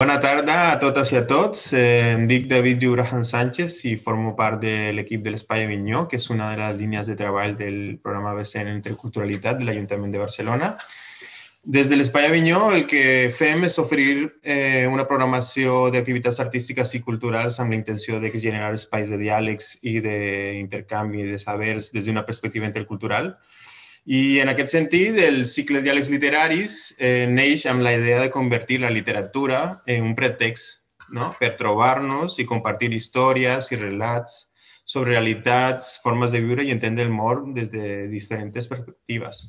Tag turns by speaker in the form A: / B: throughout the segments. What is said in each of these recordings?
A: Bona tarda a totes i a tots. Eh, em dic David Jurajan Sánchez i formo part de l'equip de l'Espai Avinyó, que és una de les línies de treball del programa BCN Interculturalitat de l'Ajuntament de Barcelona. Des de l'Espai Avinyó el que fem és oferir eh, una programació d'activitats artístiques i culturals amb la intenció de generar espais de diàlegs i d'intercanvi de sabers des d'una perspectiva intercultural. I en aquest sentit, el cicle Diàlegs Literaris eh, neix amb la idea de convertir la literatura en un pretext no? per trobar-nos i compartir històries i relats sobre realitats, formes de viure i entendre el món des de diferents perspectives.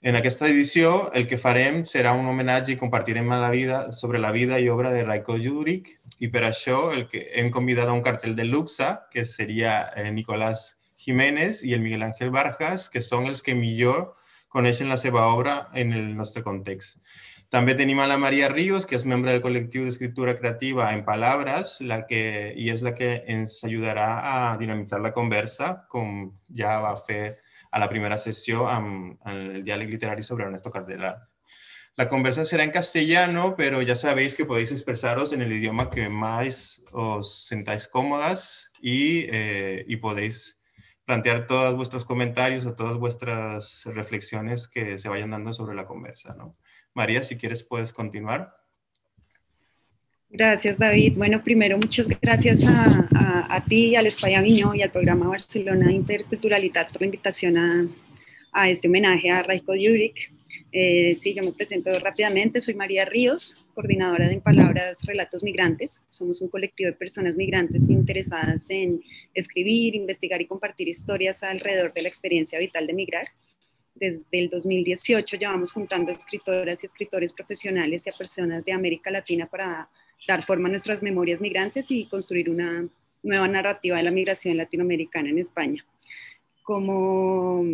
A: En aquesta edició el que farem serà un homenatge i compartirem la vida, sobre la vida i obra de Raiko Juric i per això el que hem convidat a un cartell de luxe, que seria eh, Nicolás Jiménez i el Miguel Ángel Vargas, que són els que millor coneixen la seva obra en el nostre context. També tenim a la Maria Ríos, que és membre del col·lectiu d'escriptura creativa en Palabras, la que, i és la que ens ajudarà a dinamitzar la conversa, com ja va fer a la primera sessió amb, amb el diàleg literari sobre Ernesto Cardelar. La conversa será en castellano, pero ya sabéis que podéis expresaros en el idioma que más os sentáis cómodas y, eh, y podéis plantear todos vuestros comentarios o todas vuestras reflexiones que se vayan dando sobre la conversa. ¿no? María, si quieres puedes continuar.
B: Gracias, David. Bueno, primero, muchas gracias a, a, a ti, al España y al programa Barcelona Interculturalidad por la invitación a, a este homenaje a Raiko Juric. Eh, sí, yo me presento rápidamente. Soy María Ríos, coordinadora de En Palabras Relatos Migrantes. Somos un colectivo de personas migrantes interesadas en escribir, investigar y compartir historias alrededor de la experiencia vital de migrar. Desde el 2018 llevamos juntando escritoras y escritores profesionales y a personas de América Latina para dar forma a nuestras memorias migrantes y construir una nueva narrativa de la migración latinoamericana en España. Como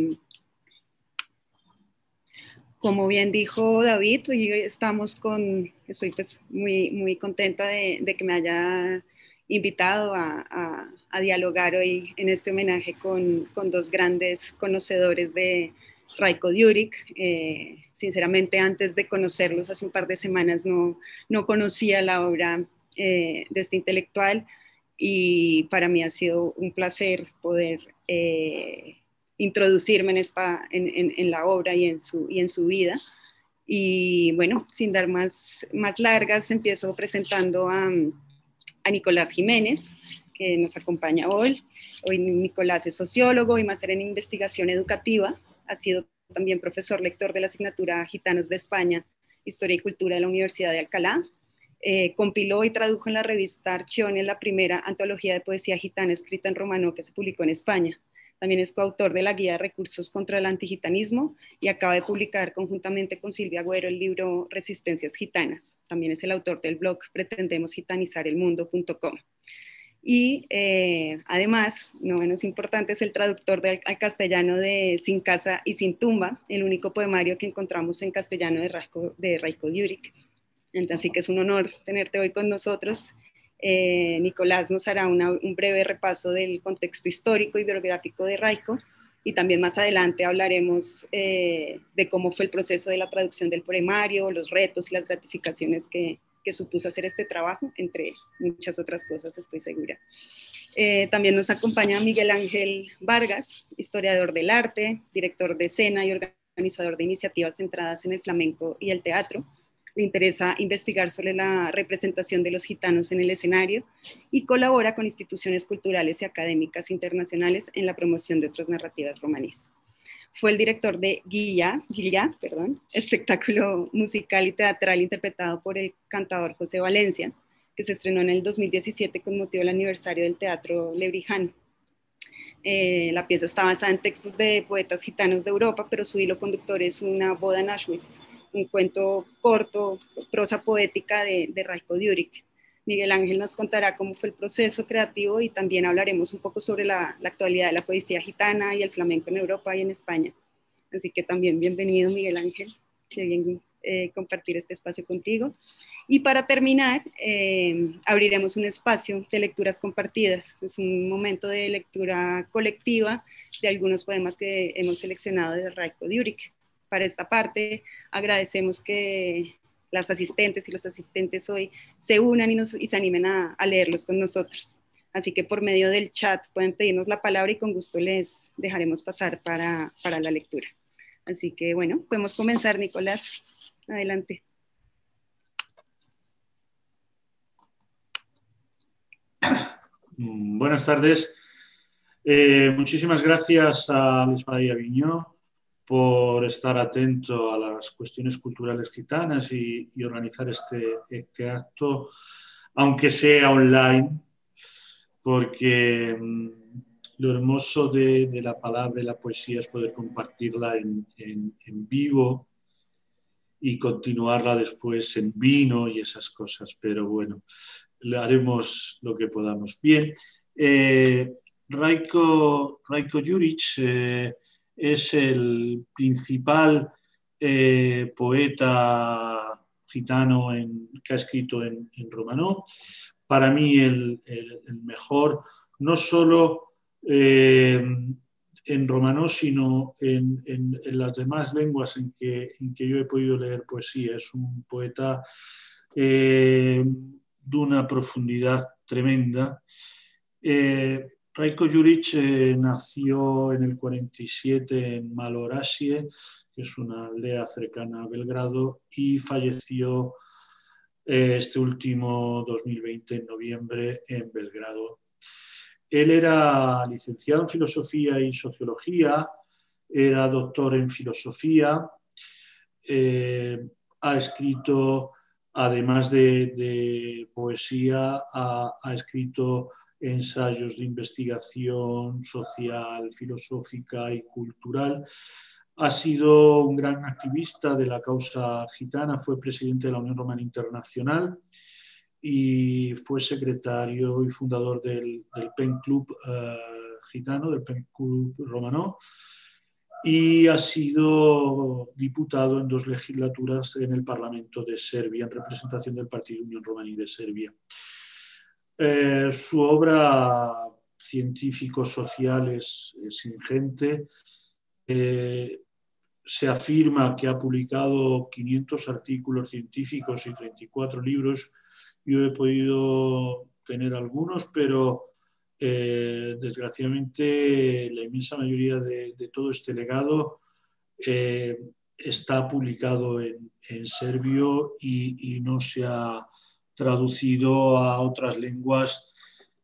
B: como bien dijo David, hoy estamos con, estoy pues muy, muy contenta de, que me haya invitado a, dialogar hoy en este homenaje con, dos grandes conocedores de Raiko Diurik. Eh, sinceramente, antes de conocerlos hace un par de semanas no, no conocía la obra eh, de este intelectual y para mí ha sido un placer poder eh, introducirme en, esta, en, en, la obra y en, su, y en su vida. Y bueno, sin dar más, más largas, empiezo presentando a, a Nicolás Jiménez, que nos acompaña hoy. Hoy Nicolás es sociólogo y máster en investigación educativa. Ha sido también profesor lector de la asignatura Gitanos de España, Historia y Cultura de la Universidad de Alcalá. Eh, compiló y tradujo en la revista Archione la primera antología de poesía gitana escrita en romano que se publicó en España. También es coautor de la Guía de Recursos contra el Antigitanismo y acaba de publicar conjuntamente con Silvia Agüero el libro Resistencias Gitanas. También es el autor del blog pretendemosgitanizarelmundo.com. Y eh, además, no menos importante, es el traductor al castellano de Sin Casa y Sin Tumba, el único poemario que encontramos en castellano de Raiko, de Raiko Así que es un honor tenerte hoy con nosotros eh, Nicolás nos hará un breve repaso del contexto histórico y biográfico de Raico y también más adelante hablaremos eh, de cómo fue el proceso de la traducción del poemario, los retos y las gratificaciones que, supuso hacer este trabajo, entre muchas otras cosas, estoy segura. Eh, también nos acompaña Miguel Ángel Vargas, historiador del arte, director de escena y organizador de iniciativas centradas en el flamenco y el teatro le interesa investigar sobre la representación de los gitanos en el escenario y colabora con instituciones culturales y académicas internacionales en la promoción de otras narrativas romaníes. Fue el director de Guilla, Guilla perdón, espectáculo musical y teatral interpretado por el cantador José Valencia, que se estrenó en el 2017 con motivo del aniversario del Teatro Lebrijano. Eh, la pieza está basada en textos de poetas gitanos de Europa, pero su hilo conductor es una boda en Auschwitz, un cuento corto, prosa poética de, de Raiko Diurik. Miguel Ángel nos contará cómo fue el proceso creativo y también hablaremos un poco sobre la, actualidad de la poesía gitana y el flamenco en Europa y en España. Así que también bienvenido Miguel Ángel, qué bien eh, compartir este espacio contigo. Y para terminar, eh, abriremos un espacio de lecturas compartidas. Es un momento de lectura colectiva de algunos poemas que hemos seleccionado de Raiko Diurik para esta parte. Agradecemos que, las asistentes y los asistentes hoy se unan y, nos, y se animen a, leerlos con nosotros. Así que por medio del chat pueden pedirnos la palabra y con gusto les dejaremos pasar para, para la lectura. Así que bueno, podemos comenzar, Nicolás. Adelante.
C: Buenas tardes. Eh, muchísimas gracias a Luis María Viñó por estar atento a las cuestiones culturales gitanas y, organizar este, este, acto, aunque sea online, porque mm, lo hermoso de, la palabra y la poesía es poder compartirla en, en vivo y continuarla después en vino y esas cosas, pero bueno, haremos lo que podamos. Bien, eh, Raiko, Juric eh, es el principal eh, poeta gitano que ha escrito en, romano. Para mí el, mejor, no solo en romano, sino en, las demás lenguas en que, en que, yo he podido leer poesía. Es un poeta de una profundidad tremenda. Eh, Raiko Juric eh, nació en el 47 en Malorasie, que es una aldea cercana a Belgrado, y falleció eh, este último 2020, en noviembre, en Belgrado. Él era licenciado en Filosofía y Sociología, era doctor en Filosofía, ha escrito además de, poesía, ha, escrito ensayos de investigación social, filosófica y cultural. Ha sido un gran activista de la causa gitana, fue presidente de la Unión Romana Internacional y fue secretario y fundador del, PEN Club eh, gitano, del PEN Club romano y ha sido diputado en dos legislaturas en el Parlamento de Serbia, en representación del Partido Unión Romaní de Serbia. Eh, su obra científico-social es, ingente. Eh, se afirma que ha publicado 500 artículos científicos y 34 libros. Yo he podido tener algunos, pero eh, desgraciadamente, la inmensa mayoría de, todo este legado eh, está publicado en, serbio y, no se ha traducido a otras lenguas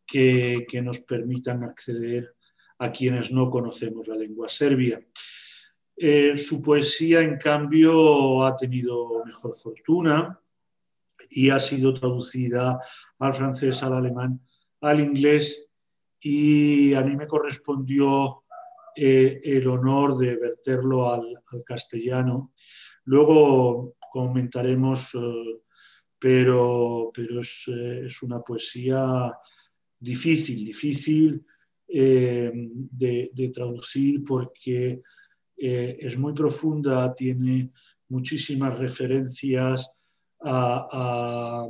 C: que, nos permitan acceder a quienes no conocemos la lengua serbia. Eh, su poesía, en cambio, ha tenido mejor fortuna y ha sido traducida al francés, al alemán, al inglés y a mí me correspondió eh, el honor de verterlo al, castellano. Luego comentaremos, eh, pero, pero eh, es, una poesía difícil, difícil de, traducir porque es muy profunda, tiene muchísimas referencias a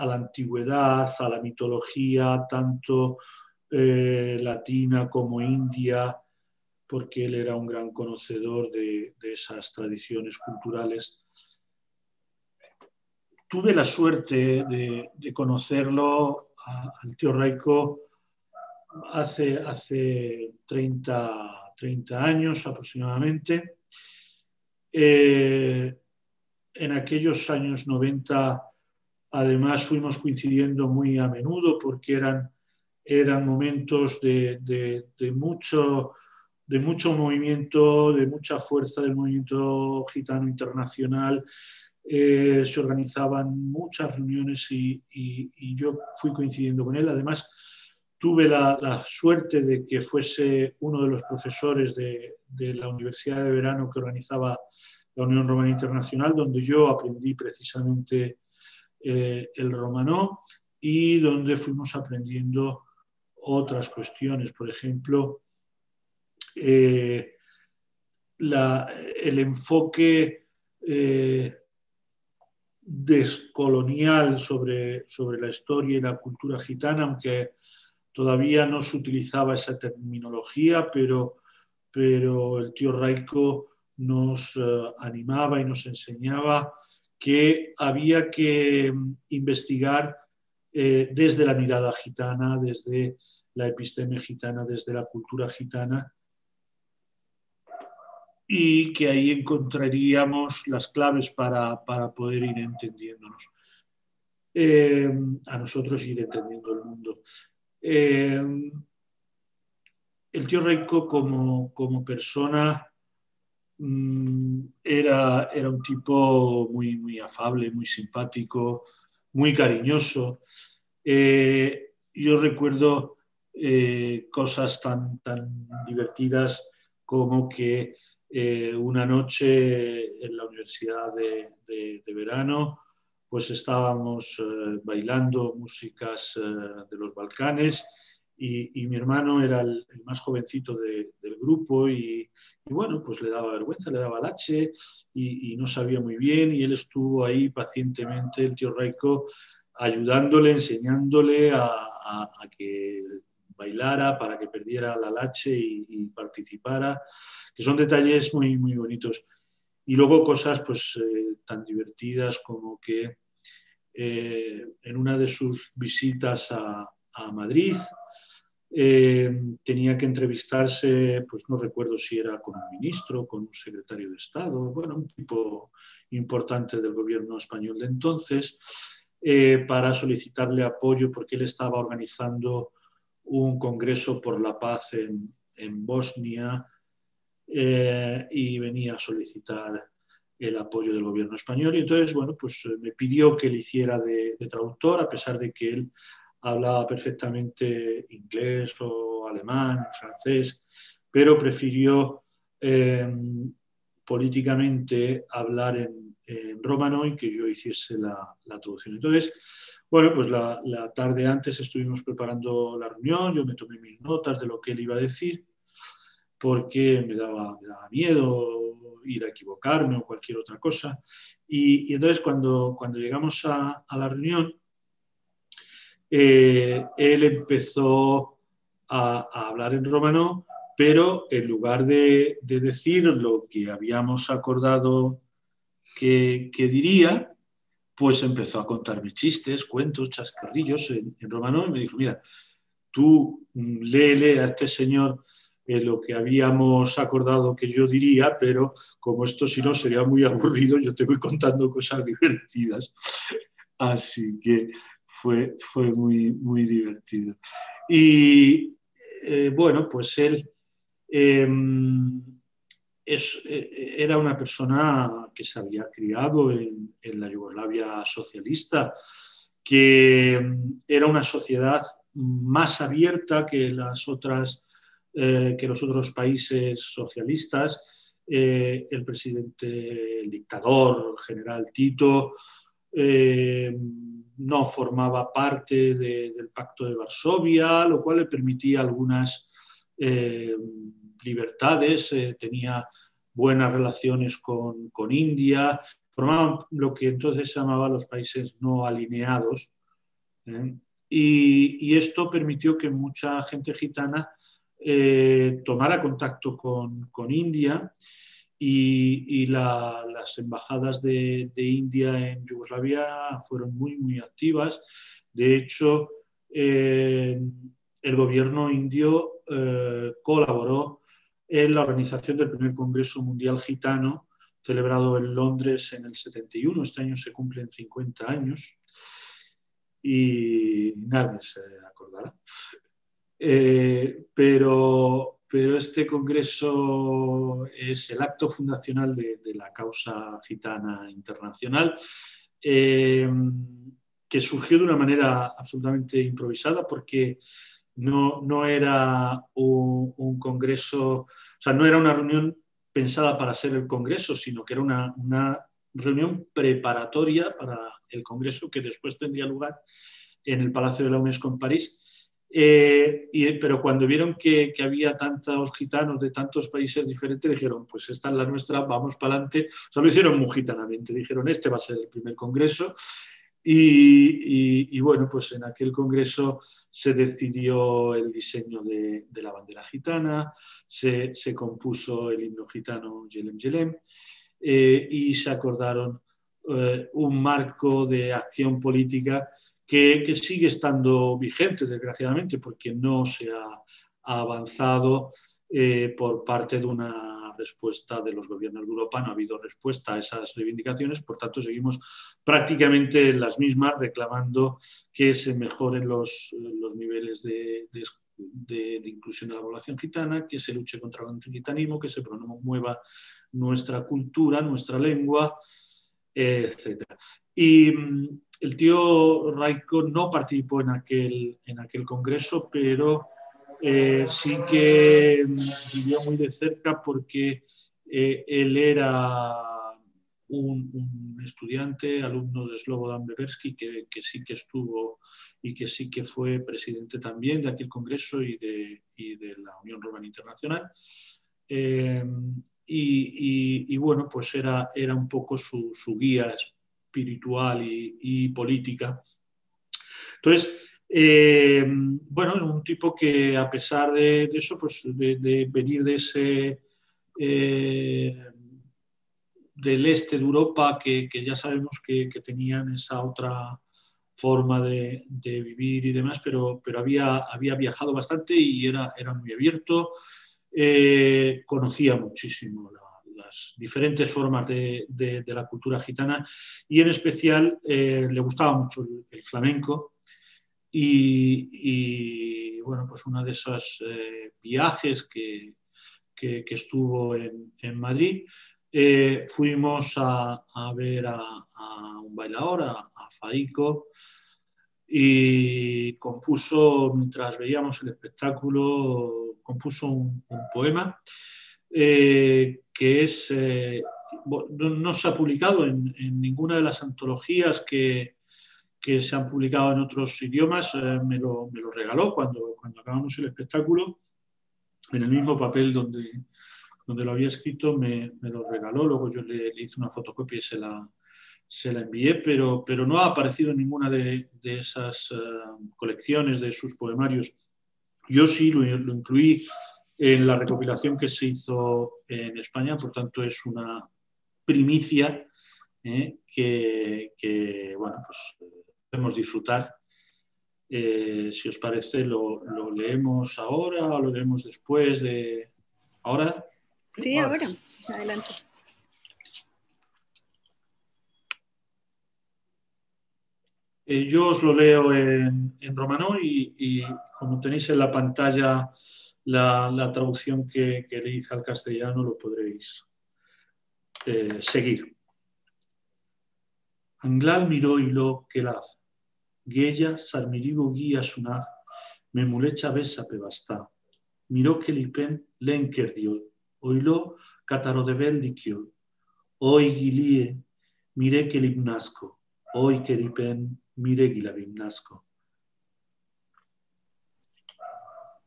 C: la antigüedad, a la mitología, tanto eh, latina como india, porque él era un gran conocedor de, esas tradiciones culturales. Tuve la suerte de, conocerlo al tío Raico hace, hace 30, 30 años aproximadamente. Eh, en aquellos años 90 Además, fuimos coincidiendo muy a menudo porque eran, eran momentos de, mucho, de mucho movimiento, de mucha fuerza del movimiento gitano internacional. Eh, se organizaban muchas reuniones y, yo fui coincidiendo con él. Además, tuve la, suerte de que fuese uno de los profesores de, la Universidad de Verano que organizaba la Unión Romana Internacional, donde yo aprendí precisamente eh, el romanó y donde fuimos aprendiendo otras cuestiones, por ejemplo, eh, el enfoque descolonial sobre, sobre la historia y la cultura gitana, aunque todavía no se utilizaba esa terminología, pero, pero el tío Raico nos animaba y nos enseñaba que había que investigar eh, desde la mirada gitana, desde la episteme gitana, desde la cultura gitana, y que ahí encontraríamos las claves para, poder ir entendiéndonos. Eh, a nosotros ir entendiendo el mundo. Eh, el tío Reiko como, como persona mm, era, era, un tipo muy, muy afable, muy simpático, muy cariñoso. Eh, yo recuerdo cosas tan, tan divertidas como que eh, una noche en la universidad de, verano, pues estábamos bailando músicas de los Balcanes y, mi hermano era el, más jovencito del grupo y, bueno, pues le daba vergüenza, le daba lache y, y, no sabía muy bien y él estuvo ahí pacientemente, el tío Raico, ayudándole, enseñándole a, que bailara para que perdiera la lache y, participara, que son detalles muy, muy bonitos. Y luego cosas pues eh, tan divertidas como que eh, en una de sus visitas a, Madrid, eh, tenía que entrevistarse, pues no recuerdo si era con un ministro, con un secretario de Estado, bueno, un tipo importante del gobierno español de entonces, para solicitarle apoyo porque él estaba organizando un congreso por la paz en, Bosnia eh, y venía a solicitar el apoyo del gobierno español. Y entonces, bueno, pues me pidió que le hiciera de traductor, a pesar de que él hablaba perfectamente inglés o alemán, francés, pero prefirió eh, políticamente hablar en, romano y que yo hiciese la, traducción. Entonces, bueno, pues la, tarde antes estuvimos preparando la reunión, yo me tomé mis notas de lo que él iba a decir, porque me daba, miedo ir a equivocarme o cualquier otra cosa. Y, entonces cuando, cuando llegamos a la reunión, eh, él empezó a, hablar en romano, pero en lugar de, decir lo que habíamos acordado que, diría, pues empezó a contarme chistes, cuentos, chascarrillos en, romano y me dijo, mira, tú mm, léele a este señor eh, lo que habíamos acordado que yo diría, pero como esto si no sería muy aburrido, yo te voy contando cosas divertidas. Así que fue, fue muy, muy divertido. Y eh, bueno, pues él em, eh, era una persona que se había criado en, la Yugoslavia socialista, que em, era una sociedad más abierta que, las otras, eh, que los otros países socialistas. el presidente, el dictador, general Tito, no formaba parte del Pacto de Varsovia, lo cual le permitía algunas eh, libertades, eh, tenía buenas relaciones con, India, formaban lo que entonces se llamaba los países no alineados. ¿eh? Y, esto permitió que mucha gente gitana tomara contacto con, con India y, las embajadas de, India en Yugoslavia fueron muy, muy activas. De hecho, eh, el gobierno indio eh, colaboró en la organización del primer Congreso Mundial Gitano, celebrado en Londres en el 71. Este año se cumplen 50 años y nadie se acordará. Eh, pero, pero este congreso es el acto fundacional de, la causa gitana internacional, eh, que surgió de una manera absolutamente improvisada porque no, no era un, congreso, o sea, no era una reunión pensada para ser el congreso, sino que era una, una reunión preparatoria para el congreso que después tendría lugar en el Palacio de la UNESCO en París eh, pero cuando vieron que, había tantos gitanos de tantos países diferentes, dijeron, pues esta es la nuestra, vamos para adelante. O sea, lo hicieron muy gitanamente, dijeron, este va a ser el primer congreso. Y, bueno, pues en aquel congreso se decidió el diseño de, la bandera gitana, se, compuso el himno gitano Yelem Yelem eh, y se acordaron eh, un marco de acción política que, sigue estando vigente, desgraciadamente, porque no se ha, avanzado eh, por parte de una respuesta de los gobiernos de Europa, no ha habido respuesta a esas reivindicaciones, por tanto seguimos prácticamente las mismas reclamando que se mejoren los, los niveles de, de, inclusión de la población gitana, que se luche contra el antigitanismo, que se promueva nuestra cultura, nuestra lengua, etc. Y mm, el tío Raico no participó en aquel, en aquel congreso, pero eh, sí que vivió muy de cerca porque eh, él era un, estudiante, alumno de Slobodan Bebersky, que, sí que estuvo y que sí que fue presidente también de aquel congreso y de, y de la Unión Romana Internacional. Eh, y, bueno, pues era, era un poco su, su guía espiritual y, política. Entonces, eh, bueno, un tipo que a pesar de, eso, pues de, venir de ese eh, del este de Europa, que, ya sabemos que, tenían esa otra forma de, vivir y demás, pero, pero había, había viajado bastante y era, era muy abierto, eh, conocía muchísimo la, diferentes formas de, la cultura gitana y en especial eh, le gustaba mucho el, flamenco. Y, bueno, pues uno de esos eh, viajes que, que, estuvo en, Madrid, eh, fuimos a, ver a, un bailador, a, a, Faico, y compuso, mientras veíamos el espectáculo, compuso un, poema que es, eh, no, se ha publicado en, ninguna de las antologías que, que, se han publicado en otros idiomas, eh, me, lo, me, lo, regaló cuando, cuando acabamos el espectáculo, en el mismo papel donde, donde lo había escrito, me, me lo regaló, luego yo le, hice una fotocopia y se la, se la envié, pero, pero no ha aparecido en ninguna de, de esas eh, colecciones de sus poemarios. Yo sí lo, lo incluí en la recopilación que se hizo en España, por tanto es una primicia eh, que, bueno, pues podemos disfrutar. Eh, si os parece, lo, leemos ahora o lo leemos después de... ¿Ahora?
B: Sí, ahora. Adelante.
C: Eh, yo os lo leo en, romano y, y, como tenéis en la pantalla la, traducción que, que, le hice al castellano lo podréis eh, seguir. Anglal miró y lo que la Guella sarmirigo guía sunaz, me mulecha besa pebasta. Miró que lipen lenker diol, oilo cataro de beldikiol. Hoy gilie, mire que limnasco, hoy que lipen, mire gilabimnasco.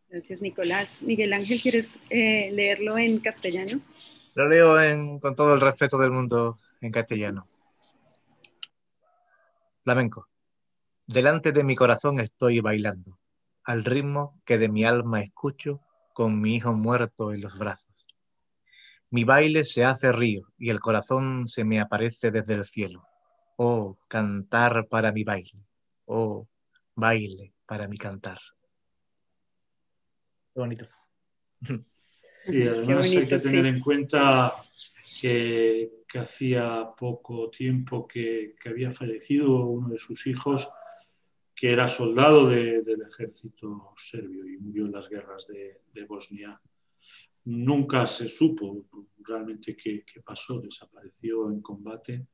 B: Gracias, Nicolás. Miguel Ángel, ¿quieres eh, leerlo en castellano?
D: Lo leo con todo el respeto del mundo en castellano. Flamenco. Delante de mi corazón estoy bailando, al ritmo que de mi alma escucho con mi hijo muerto en los brazos. Mi baile se hace río y el corazón se me aparece desde el cielo. Oh, cantar para mi baile. Oh, baile para mi cantar bonito.
C: Y además hay que tener en cuenta que, hacía poco tiempo que, había fallecido uno de sus hijos, que era soldado del ejército serbio y murió en las guerras de, Bosnia. Nunca se supo realmente qué, pasó, desapareció en combate.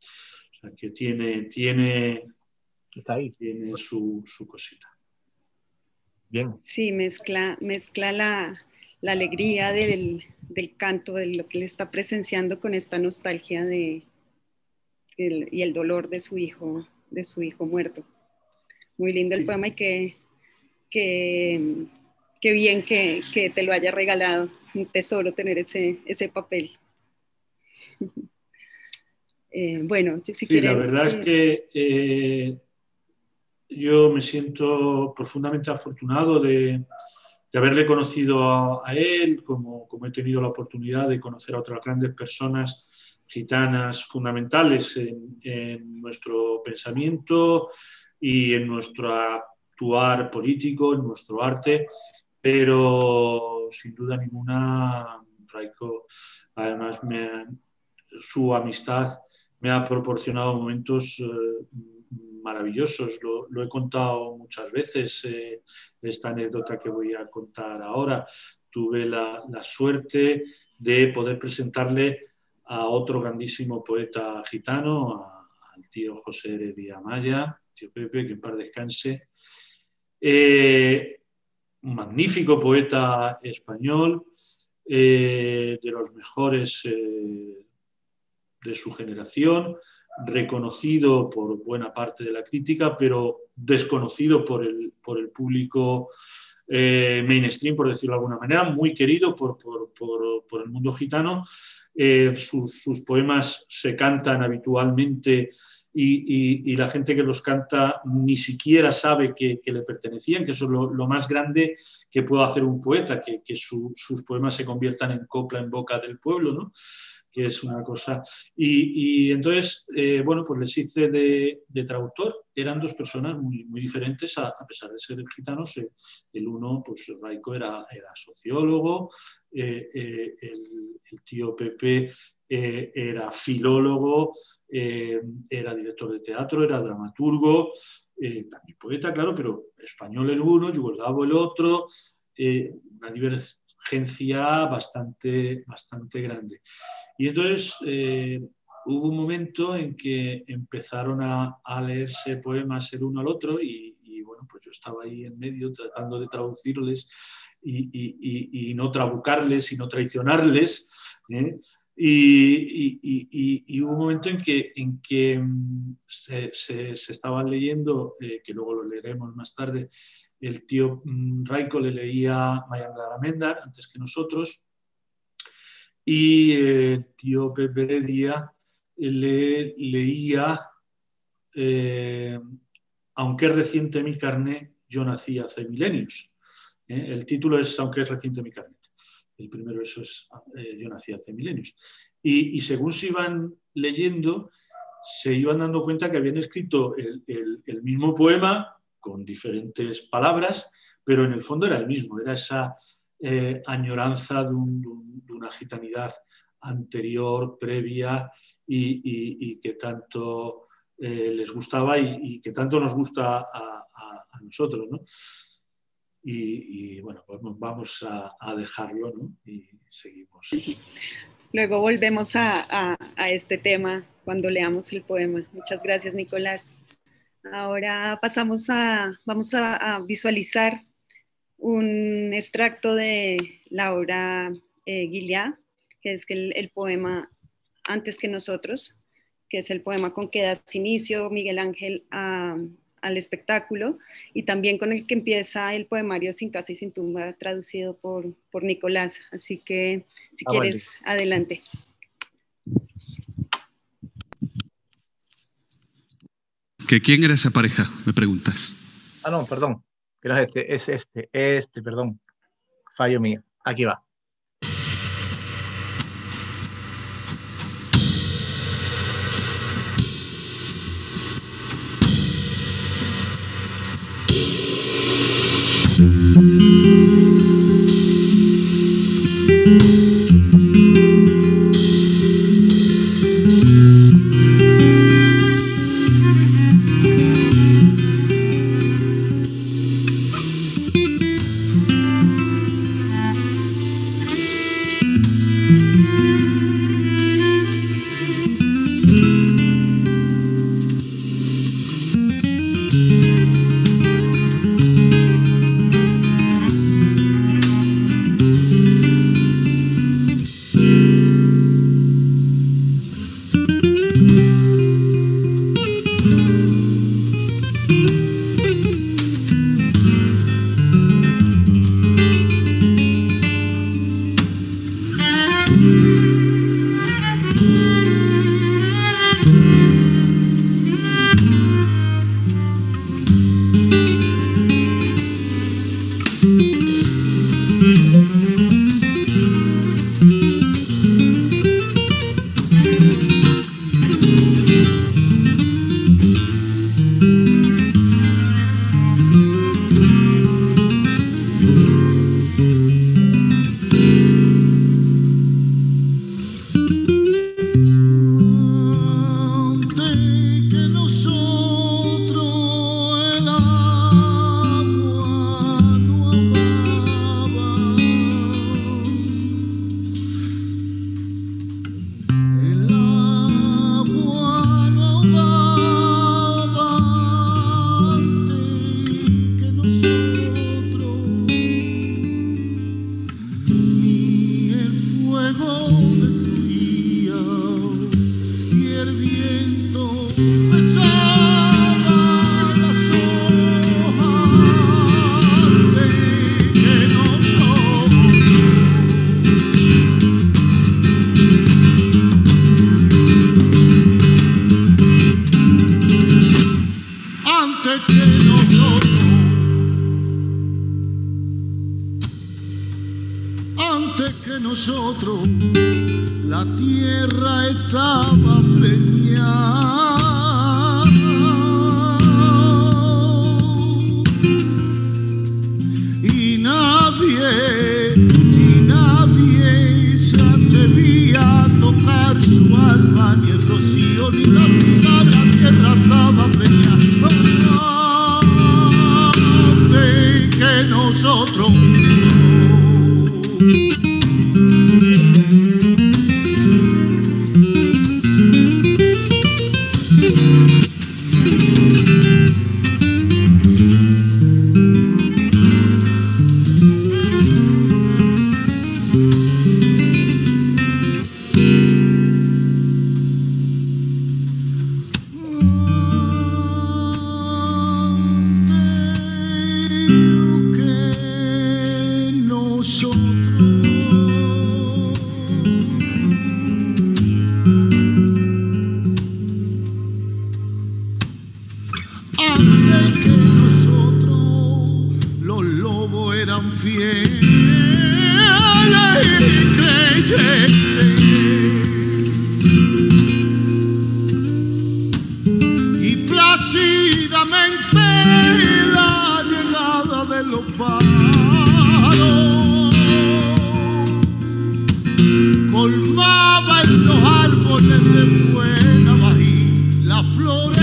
C: O sea que tiene, tiene, tiene su, su cosita.
B: Sí, mezcla, mezcla la, alegría del, canto, de lo que él está presenciando con esta nostalgia de, y el dolor de su hijo, de su hijo muerto. Muy lindo el poema y que, que, bien que, te lo haya regalado. Un tesoro tener ese, ese papel. Eh, bueno, si
C: sí, la verdad es que eh, yo me siento profundamente afortunado de, haberle conocido a, él, como, he tenido la oportunidad de conocer a otras grandes personas gitanas fundamentales en, nuestro pensamiento y en nuestro actuar político, en nuestro arte, pero sin duda ninguna, Raico, además su amistad me ha proporcionado momentos eh, maravillosos. Lo, he contado muchas veces, eh, esta anécdota que voy a contar ahora. Tuve la, suerte de poder presentarle a otro grandísimo poeta gitano, al tío José Heredia Maya, tío Pepe, que en par descanse. Eh, un magnífico poeta español, de los mejores de su generación, reconocido por buena parte de la crítica, pero desconocido por el, por el público eh, mainstream, por decirlo de alguna manera, muy querido por, el mundo gitano. Eh, sus, poemas se cantan habitualmente y, la gente que los canta ni siquiera sabe que, le pertenecían, que eso es lo, más grande que puede hacer un poeta, que, sus poemas se conviertan en copla en boca del pueblo. ¿no? Que es una cosa. Y, entonces, eh, bueno, pues les hice de, traductor. Eran dos personas muy, muy diferentes, a, pesar de ser gitanos. Eh, el uno, pues Raico era, sociólogo, eh, el, tío Pepe era filólogo, era director de teatro, era dramaturgo, también poeta, claro, pero español el uno, yugoslavo el otro, una divergencia bastante, bastante grande. Y entonces eh, hubo un momento en que empezaron a, leerse poemas el uno al otro y, bueno, pues yo estaba ahí en medio tratando de traducirles y, no trabucarles y no traicionarles. ¿eh? Y, hubo un momento en que, en que mm, se, estaban leyendo, eh, que luego lo leeremos más tarde, el tío mm, Raico le leía Mayan Mendar antes que nosotros, y el eh, tío Pepe Heredia le, leía, eh, aunque es reciente mi carne, yo nací hace milenios. ¿eh? El título es Aunque es reciente mi carne. El primero eso es Yo nací hace milenios. Y, según se iban leyendo, se iban dando cuenta que habían escrito el, el mismo poema con diferentes palabras, pero en el fondo era el mismo, era esa eh, añoranza de, una gitanidad anterior, previa y, que tanto eh, les gustaba y, que tanto nos gusta a, nosotros. ¿no? Y, bueno, pues vamos a, dejarlo y seguimos.
B: Luego volvemos a, este tema cuando leamos el poema. Muchas gracias, Nicolás. Ahora pasamos a, vamos a, visualizar un extracto de la obra eh, que es el, el, poema Antes que nosotros, que es el poema con que das inicio Miguel Ángel al espectáculo y también con el que empieza el poemario Sin casa y sin tumba, traducido por, por Nicolás. Así que, si ah, quieres, adelante.
E: ¿Que ¿Quién era esa pareja? Me preguntas.
D: Ah, no, perdón. Es este, es este, este, perdón. Fallo mío. Aquí va.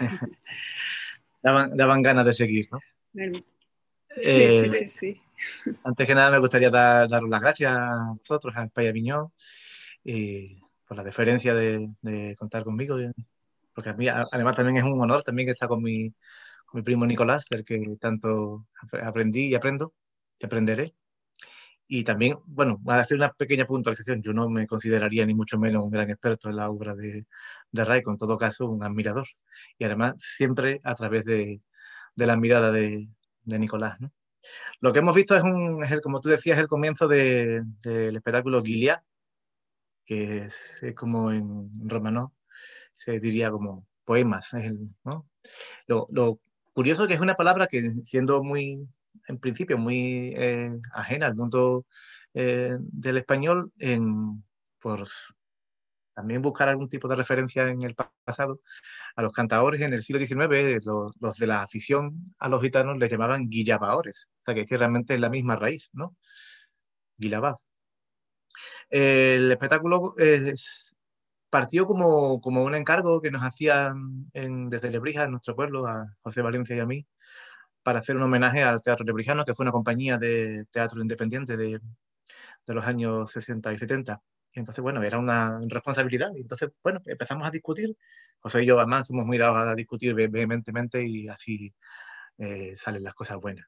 D: daban, ganas de seguir, ¿no? Sí,
B: sí, sí, sí,
D: Antes que nada me gustaría dar, las gracias a vosotros, a España Viñó, por la deferencia de, contar conmigo, porque a mí además también es un honor también que está con mi, con mi primo Nicolás, del que tanto aprendí y aprendo y aprenderé. Y también, bueno, voy a hacer una pequeña puntualización. Yo no me consideraría ni mucho menos un gran experto en la obra de, de Raico, en todo caso, un admirador. Y además, siempre a través de, de la mirada de, de Nicolás. ¿no? Lo que hemos visto es, un, es el, como tú decías, el comienzo del espectáculo Gilia, que es, como en romano se diría como poemas. Lo, lo, curioso que es una palabra que siendo muy, en principio, muy eh, ajena al mundo eh, del español, en, por también buscar algún tipo de referencia en el pasado, a los cantadores en el siglo XIX, los, de la afición a los gitanos les llamaban guillabaores, o sea que, que realmente es la misma raíz, ¿no? Guilabá. El espectáculo es, partió como, como un encargo que nos hacían desde Lebrija, en nuestro pueblo, a José Valencia y a mí, para hacer un homenaje al Teatro Lebrijano, que fue una compañía de teatro independiente de, de los años 60 y 70. Y entonces, bueno, era una responsabilidad. Y entonces, bueno, empezamos a discutir. José y yo, además, somos muy dados a discutir vehementemente y así eh, salen las cosas buenas.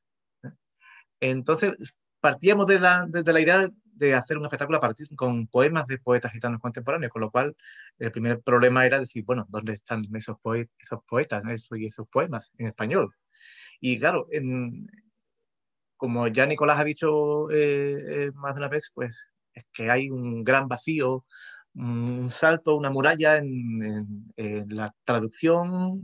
D: Entonces, partíamos de la, de la idea de hacer un espectáculo a partir con poemas de poetas gitanos contemporáneos, con lo cual el primer problema era decir, bueno, ¿dónde están esos, esos poetas y esos poemas en español? Y claro, como ya Nicolás ha dicho eh, eh, más de una vez, pues es que hay un gran vacío, un salto, una muralla en, la traducción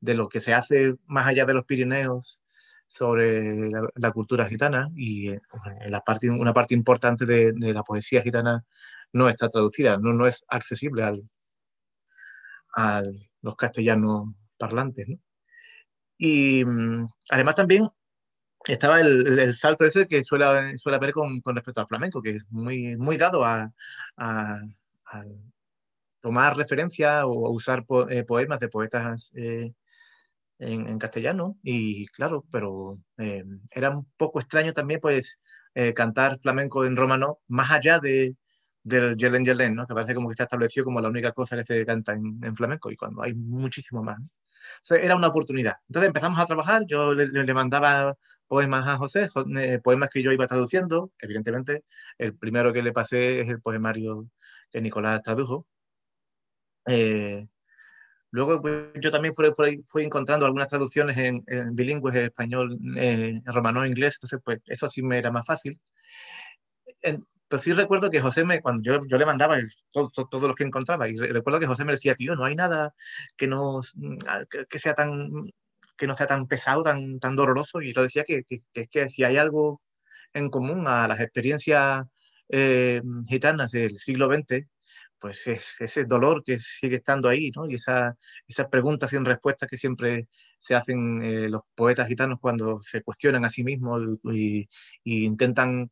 D: de lo que se hace más allá de los Pirineos sobre la, cultura gitana y eh, una parte importante de, la poesía gitana no está traducida, no, no es accesible al, a los castellanos parlantes. Y mm, además también estaba el, el, salto ese que suele, suele haber con, con, respecto al flamenco, que es muy, muy dado a, a, tomar referencia o usar eh, poemas de poetas eh, en, castellano y claro, pero eh, era un poco extraño también pues cantar flamenco en romano más allá de, del Yelen Yelen, ¿no? que parece como que está establecido como la única cosa que se canta en, flamenco y cuando hay muchísimo más. Era una oportunidad. Entonces empezamos a trabajar, yo le, le mandaba poemas a José, eh, poemas que yo iba traduciendo, evidentemente el primero que le pasé es el poemario que Nicolás tradujo. Eh, Luego pues, yo también fui, fui, encontrando algunas traducciones en, bilingües, en español, eh, en romano, inglés, entonces pues eso sí me era más fácil. Pero sí recuerdo que José me, cuando yo, yo le mandaba todos todo, los que encontraba, y recuerdo que José me decía, tío, no hay nada que, nos, que, sea tan que no sea tan pesado, tan, tan doloroso, y yo decía que, que, que si hay algo en común a las experiencias eh, gitanas del siglo XX, pues es ese dolor que sigue estando ahí, ¿no? Y esa, esas preguntas sin respuestas que siempre se hacen eh, los poetas gitanos cuando se cuestionan a sí mismos y, intentan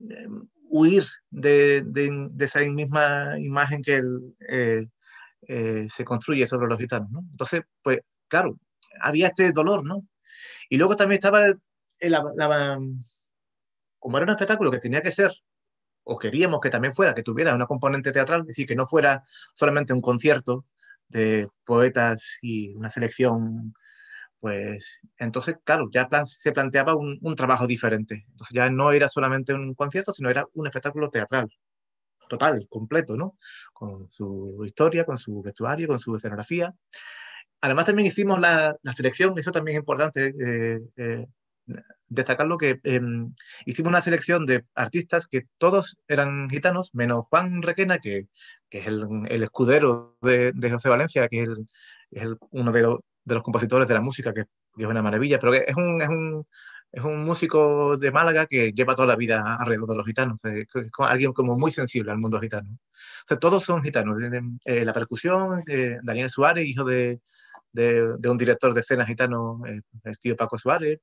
D: eh, huir de, de, esa misma imagen que eh, se construye sobre los gitanos, ¿no? Entonces, pues, claro, había este dolor, ¿no? Y luego también estaba la, como era un espectáculo que tenía que ser o queríamos que también fuera, que tuviera una componente teatral, es decir, que no fuera solamente un concierto de poetas y una selección, pues entonces, claro, ya se planteaba un, trabajo diferente. Entonces ya no era solamente un concierto, sino era un espectáculo teatral, total, completo, ¿no? Con su historia, con su vestuario, con su escenografía. Además también hicimos la, selección, eso también es importante, eh, eh, destacarlo que em, hicimos una selección de artistas que todos eran gitanos, menos Juan Requena, que, que es el, el escudero de, José Valencia, que es, el, es uno de, de, los compositores de la música, que, que, es una maravilla, pero es un, es un, es un músico de Málaga que lleva toda la vida alrededor de los gitanos, es alguien como muy sensible al mundo gitano. O sea, todos son gitanos. Eh, la percusión, eh, Daniel Suárez, hijo de, de, de, un director de escena gitano, eh, el tío Paco Suárez,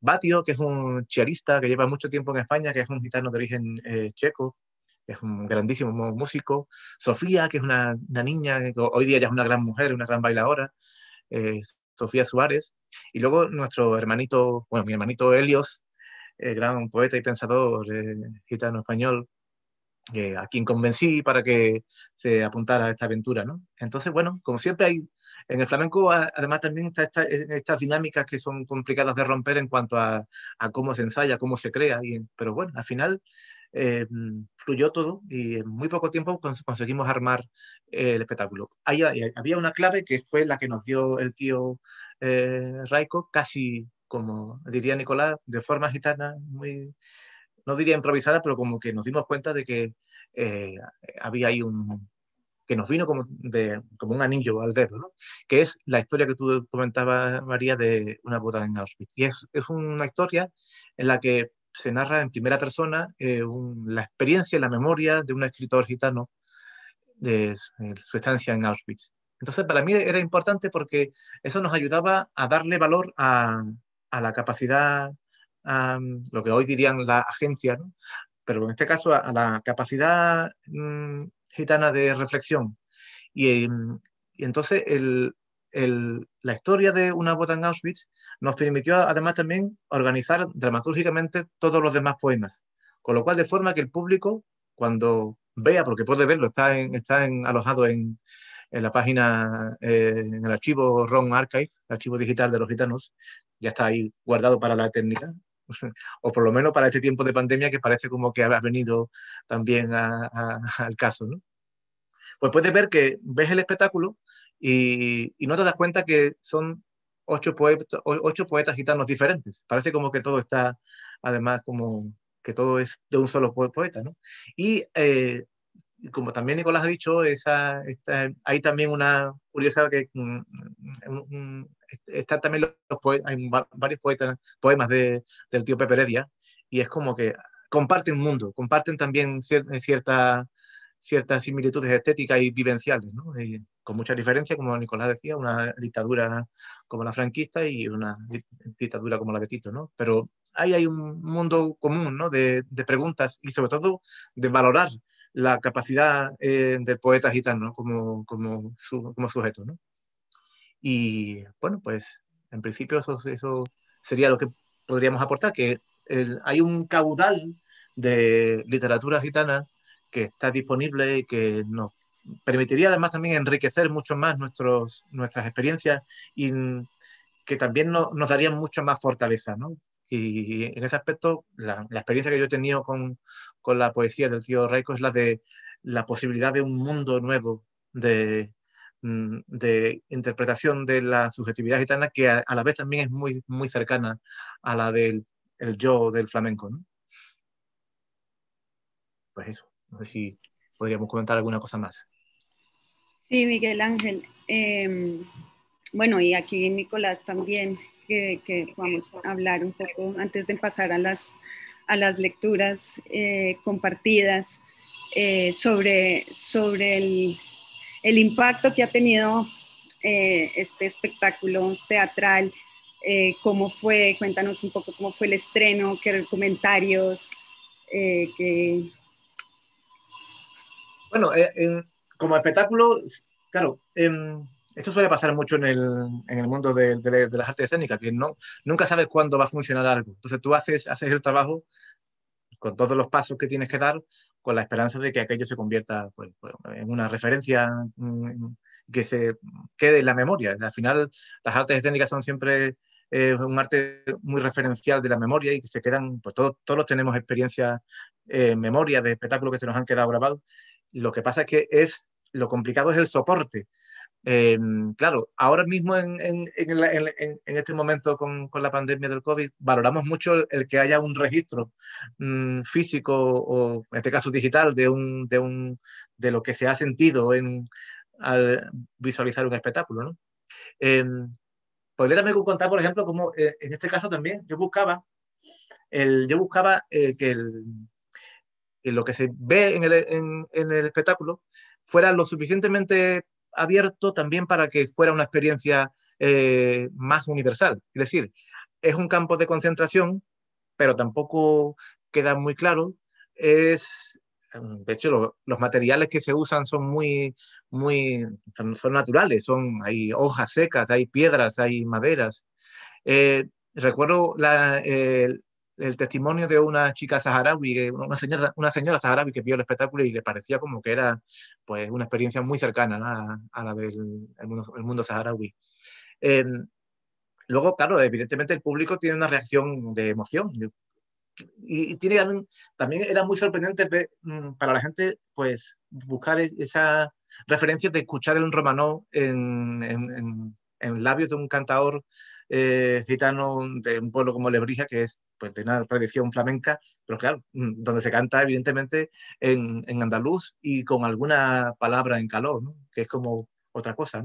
D: Batio, que es un chiarista que lleva mucho tiempo en España, que es un gitano de origen eh, checo, es un grandísimo músico. Sofía, que es una, niña, hoy día ya es una gran mujer, una gran bailadora. Eh, Sofía Suárez. Y luego nuestro hermanito, bueno, mi hermanito Helios, eh, gran poeta y pensador gitano español, a quien convencí para que se apuntara a esta aventura, ¿no? Entonces, bueno, como siempre hay, en el flamenco además también está esta, estas dinámicas que son complicadas de romper en cuanto a, a cómo se ensaya, cómo se crea, y, pero bueno, al final eh, fluyó todo y en muy poco tiempo conseguimos armar eh, el espectáculo. Ahí, había una clave que fue la que nos dio el tío eh, Raico, casi como diría Nicolás, de forma gitana, muy no diría improvisada, pero como que nos dimos cuenta de que eh, había ahí un, que nos vino como, de, como un anillo al dedo, ¿no? que es la historia que tú comentabas, María, de una boda en Auschwitz. Y es, es una historia en la que se narra en primera persona eh, la experiencia la memoria de un escritor gitano de su estancia en Auschwitz. Entonces, para mí era importante porque eso nos ayudaba a darle valor a, a la capacidad, a, lo que hoy dirían la agencia, ¿no? pero en este caso a, la capacidad mm, gitana de reflexión. Y, y entonces el, el, la historia de una boda en Auschwitz nos permitió además también organizar dramatúrgicamente todos los demás poemas. Con lo cual, de forma que el público, cuando vea, porque puede verlo, está, en, está en, alojado en, en, la página, eh, en el archivo ROM Archive, el archivo digital de los gitanos, ya está ahí guardado para la eternidad, o por lo menos para este tiempo de pandemia que parece como que ha venido también a, a, al caso. ¿no? Pues puedes ver que ves el espectáculo y, y, no te das cuenta que son ocho, poetas, ocho poetas gitanos diferentes. Parece como que todo está, además, como que todo es de un solo poeta, ¿no? Y eh, como también Nicolás ha dicho, esa, esta, hay también una curiosidad que mm, están también los poetas, hay varios poetas, poemas de, del tío Pepe Heredia, y es como que comparten un mundo, comparten también cierta, ciertas similitudes estéticas y vivenciales, ¿no? y con mucha diferencia, como Nicolás decía, una dictadura como la franquista y una dictadura como la de Tito, ¿no? Pero ahí hay un mundo común ¿no? de, preguntas y sobre todo de valorar la capacidad eh, del poeta gitano como, como, su, como sujeto. ¿no? Y bueno, pues en principio eso, eso sería lo que podríamos aportar, que hay un caudal de literatura gitana que está disponible y que nos permitiría además también enriquecer mucho más nuestros, nuestras experiencias y que también no, nos darían mucho más fortaleza. ¿no? Y en ese aspecto, la, experiencia que yo he tenido con, con la poesía del tío Raico es la de la posibilidad de un mundo nuevo de, de interpretación de la subjetividad gitana que a, la vez también es muy, muy cercana a la del el yo del flamenco. Pues eso, no sé si podríamos comentar alguna cosa más.
B: Sí, Miguel Ángel. Eh, bueno, y aquí Nicolás también, que, que, vamos a hablar un poco antes de pasar a las, a las lecturas eh, compartidas eh, sobre, sobre el, el, impacto que ha tenido eh, este espectáculo teatral, cómo fue, cuéntanos un poco cómo fue el estreno, qué comentarios, que...
D: Bueno, en, como espectáculo, claro, eh, esto suele pasar mucho en el, en el mundo de, de, de, las artes escénicas, que no, nunca sabes cuándo va a funcionar algo. Entonces tú haces, haces el trabajo con todos los pasos que tienes que dar, con la esperanza de que aquello se convierta pues, pues, en una referencia mm, que se quede en la memoria. Al final, las artes escénicas son siempre eh, un arte muy referencial de la memoria y que se quedan, pues todos, todos tenemos experiencias, eh, memoria de espectáculos que se nos han quedado grabados. Lo que pasa es que es, lo complicado es el soporte. Eh, claro, ahora mismo en, este momento con, la pandemia del COVID, valoramos mucho el, que haya un registro mmm, físico o, en este caso digital, de, lo que se ha sentido en, al visualizar un espectáculo. ¿no? Eh, podría también contar, por ejemplo, como eh, en este caso también yo buscaba, yo buscaba eh, que, el, lo que se ve en el, en, el espectáculo fuera lo suficientemente abierto también para que fuera una experiencia eh, más universal. Es decir, es un campo de concentración, pero tampoco queda muy claro. Es, de hecho, lo, los materiales que se usan son muy, muy, son naturales, son, hay hojas secas, hay piedras, hay maderas. Eh, recuerdo la, el testimonio de una chica saharaui, una señora, una señora saharaui que vio el espectáculo y le parecía como que era pues, una experiencia muy cercana ¿no? a, la del el mundo, el mundo saharaui. Eh, luego, claro, evidentemente el público tiene una reacción de emoción. Y, y tiene, también era muy sorprendente mm, para la gente pues, buscar esa referencia de escuchar el romanó en, en, en, en labios de un cantador eh, gitano de un pueblo como Lebrija, que es pues, de una tradición flamenca, pero claro, mm, donde se canta evidentemente en, en andaluz y con alguna palabra en calor, que es como otra cosa.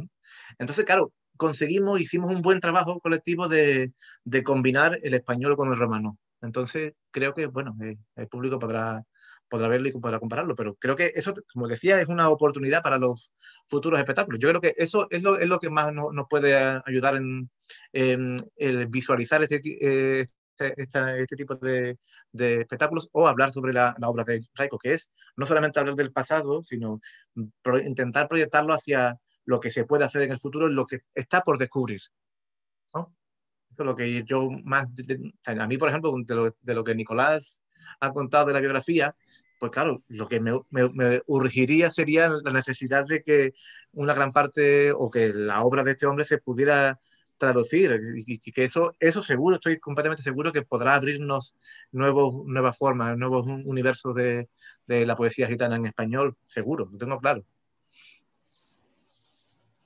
D: Entonces, claro, conseguimos, hicimos un buen trabajo colectivo de, de combinar el español con el romano. Entonces, creo que, bueno, eh, el público podrá, podrá verlo y podrá compararlo, pero creo que eso, como decía, es una oportunidad para los futuros espectáculos. Yo creo que eso es lo, es lo que más nos, puede ayudar en, el visualizar este, eh, este, este tipo de, de espectáculos o hablar sobre la, obra de Raico, que es no solamente hablar del pasado, sino intentar proyectarlo hacia lo que se puede hacer en el futuro, lo que está por descubrir. ¿no? Eso es lo que yo más... a mí, por ejemplo, de lo, de lo que Nicolás ha contado de la biografía, pues claro, lo que me, urgiría sería la necesidad de que una gran parte o que la obra de este hombre se pudiera traducir y, que eso, eso seguro, estoy completamente seguro que podrá abrirnos nuevos, nuevas formas, nuevos un- universos de, de la poesía gitana en español, seguro, lo tengo claro.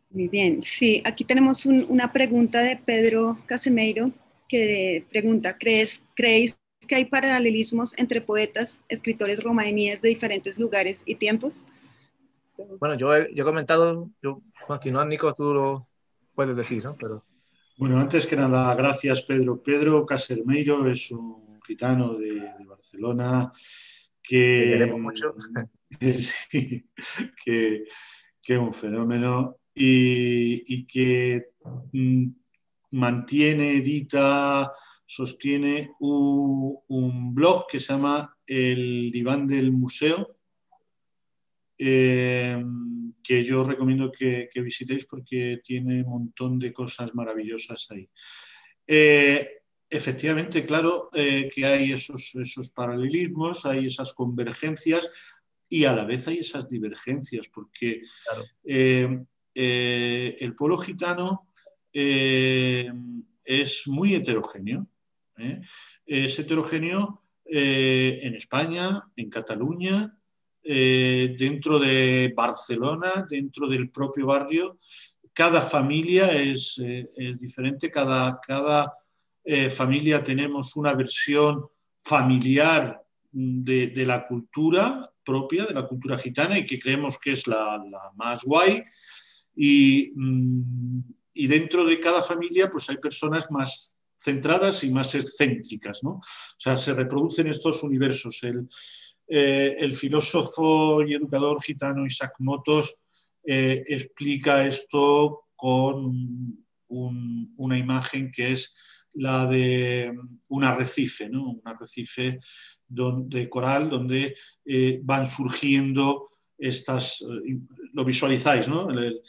B: Muy bien, sí, aquí tenemos un- una pregunta de Pedro Casemeiro que pregunta, ¿crees, ¿creéis que hay paralelismos entre poetas, escritores romaníes de diferentes lugares y tiempos?
D: Bueno, yo he, yo he comentado, yo, no, Nico, tú lo puedes decir, ¿no? Pero
C: Bueno, antes que nada, gracias Pedro. Pedro Casermeiro es un gitano de, de Barcelona que,
D: queremos mucho.
C: Sí, que, que es un fenómeno y, y que mm, mantiene, edita, sostiene un, un blog que se llama El Diván del Museo, eh, que yo recomiendo que, que visitéis porque tiene un montón de cosas maravillosas ahí. Eh, efectivamente, claro eh, que hay esos, esos paralelismos, hay esas convergencias y a la vez hay esas divergencias, porque
D: Claro.
C: eh, eh, el pueblo gitano es muy heterogéneo. ¿Eh? Es heterogéneo eh, en España, en Cataluña, eh, dentro de Barcelona, dentro del propio barrio. Cada familia es, diferente, cada, cada familia tenemos una versión familiar de, de la cultura propia, de la cultura gitana y que creemos que es la, la más guay. Y, mm, y dentro de cada familia pues hay personas más centradas y más excéntricas, ¿no? O sea, se reproducen estos universos. El, eh, filósofo y educador gitano Isaac Motos eh, explica esto con un- una imagen que es la de un arrecife, ¿no? un arrecife don- de coral donde eh, van surgiendo estas, eh, lo visualizáis, ¿no? El,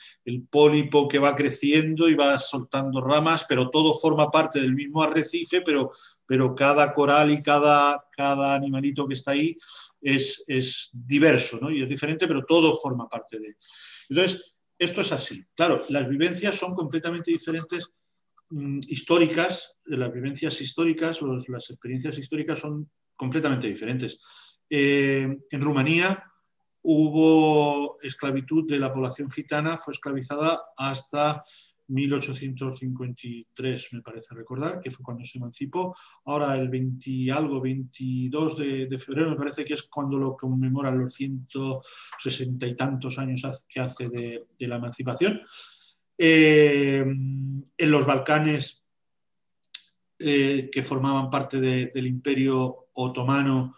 C: pólipo que va creciendo y va soltando ramas, pero todo forma parte del mismo arrecife, pero, pero cada coral y cada, cada animalito que está ahí es, es diverso, ¿no? Y es diferente, pero todo forma parte de él. Entonces, esto es así. Claro, las vivencias son completamente diferentes mm, históricas, las vivencias históricas, los- las experiencias históricas son completamente diferentes. Eh, en Rumanía hubo esclavitud de la población gitana, fue esclavizada hasta 1853, me parece recordar, que fue cuando se emancipó. Ahora el 20 y algo, 22 de, febrero, me parece que es cuando lo conmemoran los 160 y tantos años que hace de, la emancipación. Eh, en los Balcanes, eh, que formaban parte de- del imperio otomano,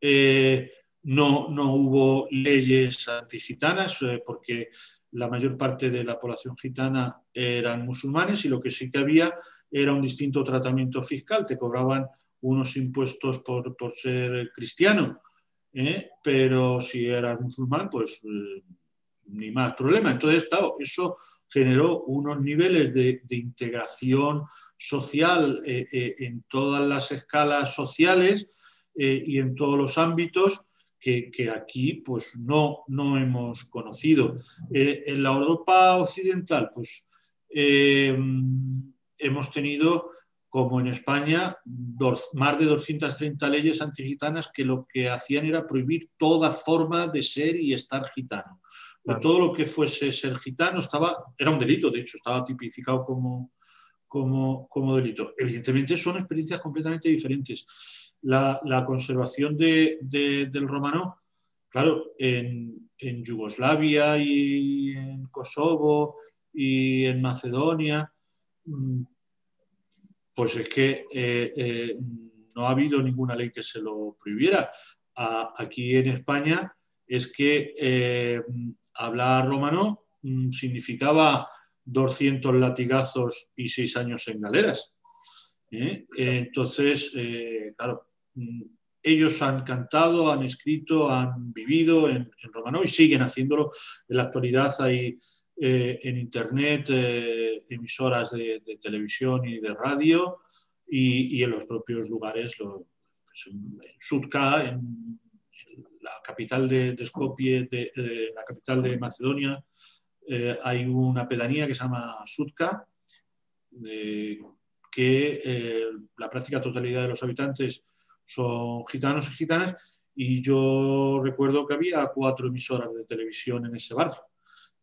C: eh, no, no hubo leyes antigitanas eh, porque la mayor parte de la población gitana eran musulmanes y lo que sí que había era un distinto tratamiento fiscal. Te cobraban unos impuestos por, por ser cristiano, ¿eh? pero si eras musulmán, pues eh, ni más problema. Entonces, claro, eso generó unos niveles de, de integración social eh, en todas las escalas sociales y en todos los ámbitos que, que aquí pues no, no hemos conocido. Eh, en la Europa occidental, pues eh, hemos tenido, como en España, dos- más de 230 leyes antigitanas que lo que hacían era prohibir toda forma de ser y estar gitano.
D: Claro.
C: todo lo que fuese ser gitano estaba, era un delito, de hecho, estaba tipificado como, como, como delito. Evidentemente son experiencias completamente diferentes. La, la conservación de, de, del romano, claro, en, en, Yugoslavia y en Kosovo y en Macedonia, mm, pues es que eh, eh, no ha habido ninguna ley que se lo prohibiera. A, aquí en España es que eh, hablar romano mm, significaba 200 latigazos y 6 años en galeras. ¿eh? Entonces, eh, claro, ellos han cantado, han escrito, han vivido en, romano y siguen haciéndolo. En la actualidad hay eh, en Internet emisoras de, televisión y de radio y, en los propios lugares, lo, pues en, Sutka, en, la capital de, de Skopje, de, la capital de Macedonia, eh, hay una pedanía que se llama Sutka, eh, que eh, la práctica totalidad de los habitantes son gitanos y gitanas, y yo recuerdo que había cuatro emisoras de televisión en ese barrio,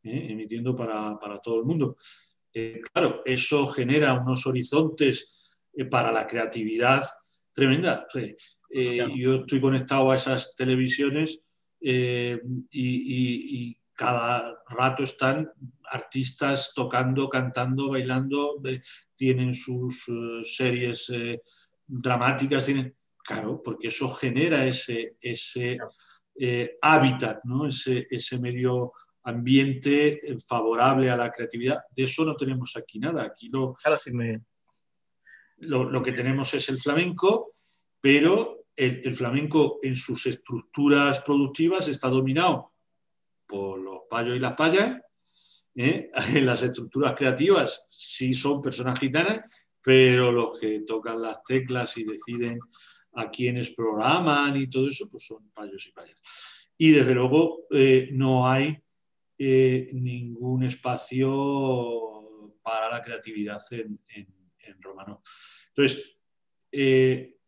C: emitiendo para, para, todo el mundo. claro, eso genera unos horizontes para la creatividad tremenda. Yo estoy conectado a esas televisiones y, y cada rato están artistas tocando, cantando, bailando, tienen sus eh, series eh, dramáticas, tienen, claro, porque eso genera ese, ese eh, hábitat, ¿no? ese, ese medio ambiente favorable a la creatividad. De eso no tenemos aquí nada. Aquí lo, lo, lo, que tenemos es el flamenco, pero el, el, flamenco en sus estructuras productivas está dominado por los payos y las payas. ¿eh? En las estructuras creativas sí son personas gitanas, pero los que tocan las teclas y deciden a quienes programan y todo eso, pues son payos y payas. Y desde luego eh, no hay eh, ningún espacio para la creatividad en, romano. Entonces,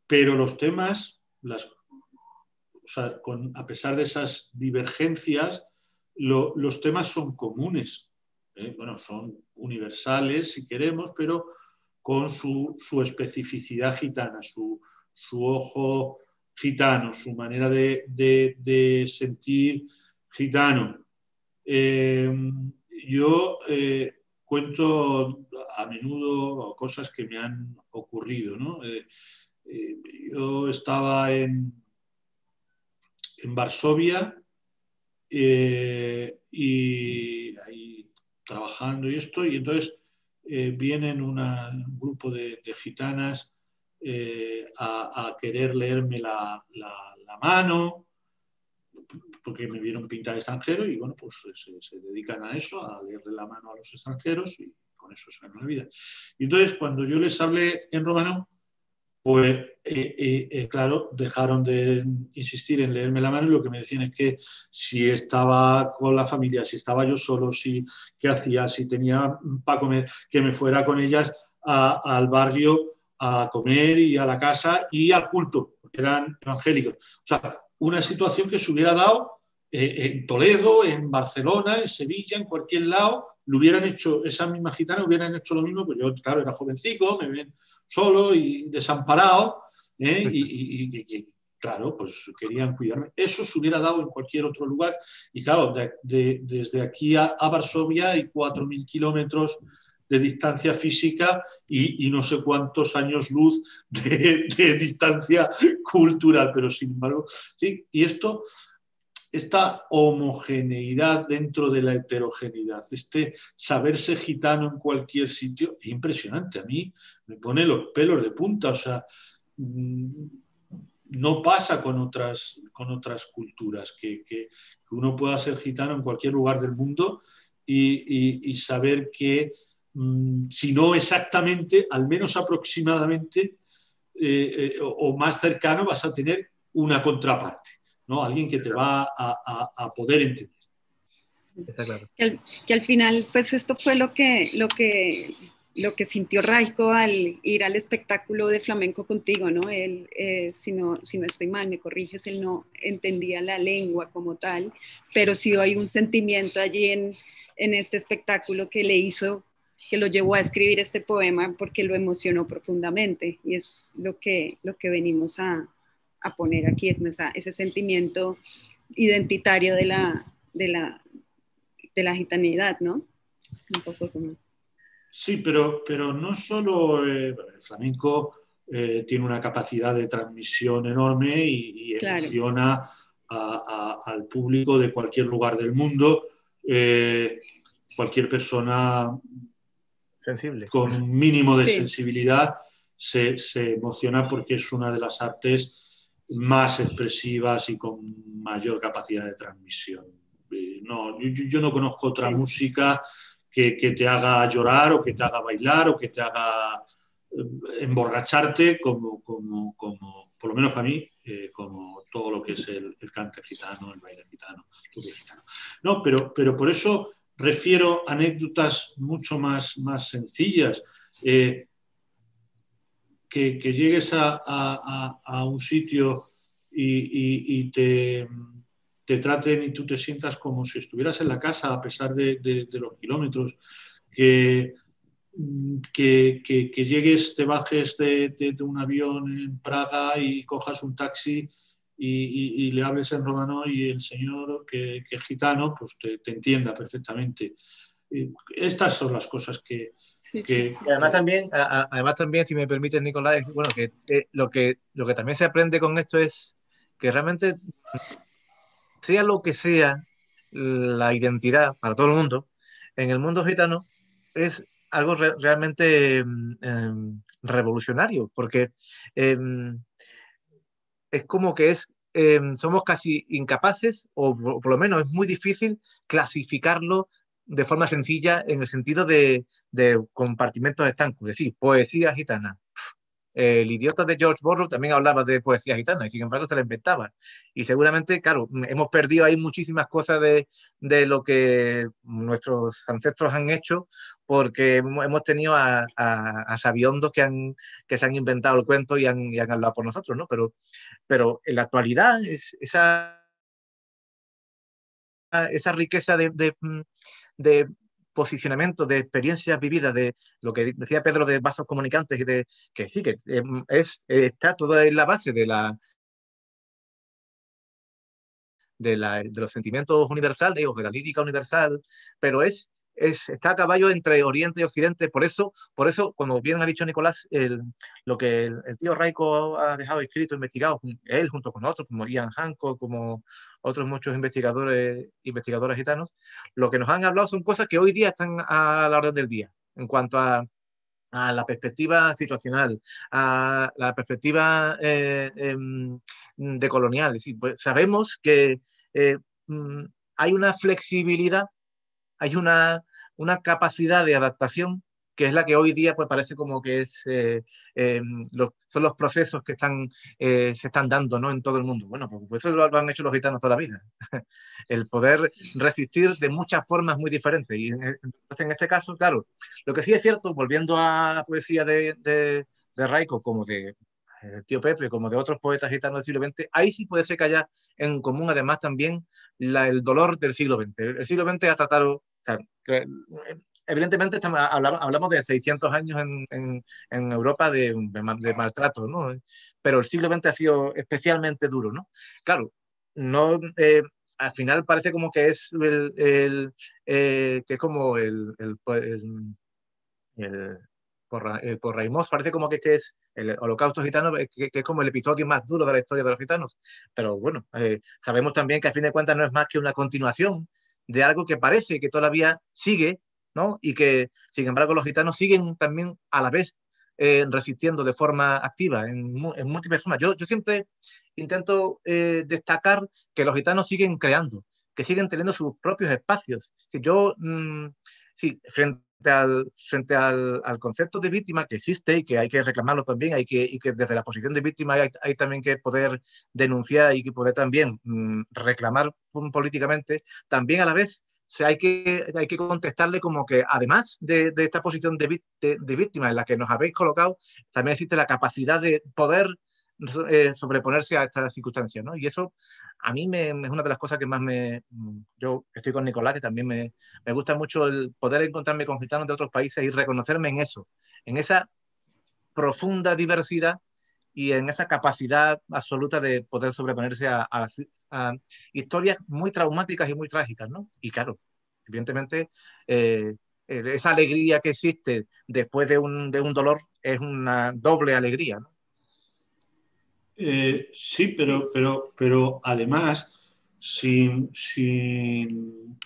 C: pero los temas, las, a pesar de esas divergencias, los temas son comunes, ¿eh? bueno, son universales si queremos, pero con su, especificidad gitana, su, ojo gitano, su manera de, sentir gitano. Em, yo eh, cuento a menudo cosas que me han ocurrido. Eh, yo estaba en, en Varsovia eh, y ahí trabajando y esto, y entonces eh, vienen un grupo de, gitanas eh, a, querer leerme la, mano, porque me vieron pintar extranjero y bueno, pues se, dedican a eso, a leerle la mano a los extranjeros y con eso se ganan la vida. Y entonces cuando yo les hablé en romano, pues eh, eh, eh, claro, dejaron de insistir en leerme la mano y lo que me decían es que si estaba con la familia, si estaba yo solo, si qué hacía, si tenía para comer, que me fuera con ellas al barrio a comer y a la casa y al culto, porque eran evangélicos. O sea, una situación que se hubiera dado en Toledo, en Barcelona, en Sevilla, en cualquier lado, lo hubieran hecho, esas mismas gitanas hubieran hecho lo mismo, pues yo, claro, era jovencico, me ven solo y desamparado, ¿eh? y, claro, pues querían cuidarme. Eso se hubiera dado en cualquier otro lugar, y claro, desde aquí a, Varsovia hay 4.000 kilómetros de distancia física y, no sé cuántos años luz de, distancia cultural, pero sin embargo, y esto esta homogeneidad dentro de la heterogeneidad, este saberse gitano en cualquier sitio, es impresionante. A mí me pone los pelos de punta, o sea, mm, no pasa con otras, con otras culturas, que, uno pueda ser gitano en cualquier lugar del mundo y, saber que, si no exactamente, al menos aproximadamente eh, eh, o más cercano, vas a tener una contraparte. ¿no? Alguien que te va a, poder entender.
B: que, al, final, pues esto fue lo que, lo que, lo que sintió Raico al ir al espectáculo de flamenco contigo, ¿no? Él, eh, si no, si no estoy mal, me corriges, él no entendía la lengua como tal, pero sí hay un sentimiento allí en, en este espectáculo que le hizo que lo llevó a escribir este poema porque lo emocionó profundamente y es lo que, lo que venimos a, a poner aquí, esa, ese sentimiento identitario de la, de la, de la gitanidad, ¿no? Un poco como...
C: Sí, pero, pero no solo eh, el flamenco eh, tiene una capacidad de transmisión enorme y, emociona al público de cualquier lugar del mundo. Eh, cualquier persona
D: sensible
C: con un mínimo de sensibilidad se, se, emociona porque es una de las artes más expresivas y con mayor capacidad de transmisión. No, yo, no conozco otra música que, que, te haga llorar o que te haga bailar o que te haga emborracharte como, como, como, por lo menos para mí, eh, como todo lo que es el, el cante gitano, el baile gitano, gitano. No, pero, pero por eso refiero anécdotas mucho más, más sencillas. Eh, que, que, llegues a, a, un sitio y, y, te, te, traten y tú te sientas como si estuvieras en la casa a pesar de, de, de los kilómetros, que, que, que, llegues, te bajes de, de, un avión en Praga y cojas un taxi y, y, le hables en romano y el señor que, que es gitano pues te, te, entienda perfectamente. Estas son las cosas que... que...
D: además, también, además también, si me permite Nicolás, bueno, que, eh, lo que lo que también se aprende con esto es que realmente, sea lo que sea la identidad para todo el mundo, en el mundo gitano es algo re realmente eh, revolucionario, porque eh, es como que es, eh, somos casi incapaces, o por lo menos es muy difícil clasificarlo de forma sencilla en el sentido de, de compartimentos estancos, es decir, poesía gitana, el idiota de George Borrow también hablaba de poesía gitana y sin embargo se la inventaba. Y seguramente, claro, hemos perdido ahí muchísimas cosas de, de lo que nuestros ancestros han hecho porque hemos tenido a, a, a que, han, que se han inventado el cuento y han, han hablado por nosotros, ¿no? Pero, pero en la actualidad es, esa, esa riqueza de, de, de posicionamiento de experiencias vividas, de lo que decía Pedro de vasos comunicantes, y de que sí, que es, está toda en la base de la, de, la, de los sentimientos universales o de la lírica universal, pero es es, está a caballo entre Oriente y Occidente. Por eso, por eso como bien ha dicho Nicolás, lo que el, tío Raico ha dejado escrito, investigado, él junto con otros, como Ian Hancock, como otros muchos investigadores, investigadores gitanos, lo que nos han hablado son cosas que hoy día están a la orden del día, en cuanto a, la perspectiva situacional, a la perspectiva eh, eh, de colonial. Es decir, pues sabemos que eh, mm, hay una flexibilidad hay una, una capacidad de adaptación que es la que hoy día pues parece como que es, eh, eh, lo, son los procesos que están, eh, se están dando ¿no? en todo el mundo. Bueno, pues, eso lo, han hecho los gitanos toda la vida. el poder resistir de muchas formas muy diferentes. Y en, este caso, claro, lo que sí es cierto, volviendo a la poesía de, de, de Raico, como de el tío Pepe, como de otros poetas gitanos del siglo XX, ahí sí puede ser que haya en común además también el dolor del siglo XX. El siglo XX ha tratado que, evidentemente estamos, hablamos, de 600 años en, en, Europa de, de, maltrato, ¿no? Pero el siglo XX ha sido especialmente duro, ¿no? Claro, no, eh, al final parece como que es el, el eh, que es como el, el, el, el parece como que, es el holocausto gitano, que, que, es como el episodio más duro de la historia de los gitanos. Pero bueno, eh, sabemos también que a fin de cuentas no es más que una continuación de algo que parece que todavía sigue, ¿no? Y que, sin embargo, los gitanos siguen también a la vez eh, resistiendo de forma activa en, en múltiples formas. Yo, yo siempre intento eh, destacar que los gitanos siguen creando, que siguen teniendo sus propios espacios. Si yo, mmm, sí, frente frente al, concepto de víctima que existe y que hay que reclamarlo también, hay que, y que desde la posición de víctima hay, también que poder denunciar y que poder también mmm, reclamar políticamente, también a la vez se hay, que, hay que contestarle como que además de, esta posición de, de, víctima en la que nos habéis colocado, también existe la capacidad de poder eh, sobreponerse a estas circunstancias. Y eso a mí me, es una de las cosas que más me... Yo estoy con Nicolás, que también me, me gusta mucho el poder encontrarme con gitanos de otros países y reconocerme en eso, en esa profunda diversidad y en esa capacidad absoluta de poder sobreponerse a, a, historias muy traumáticas y muy trágicas, ¿no? Y claro, evidentemente, eh, esa alegría que existe después de un, de un dolor es una doble alegría, ¿no?
C: Eh, sí, pero, pero, pero además, sin, sin,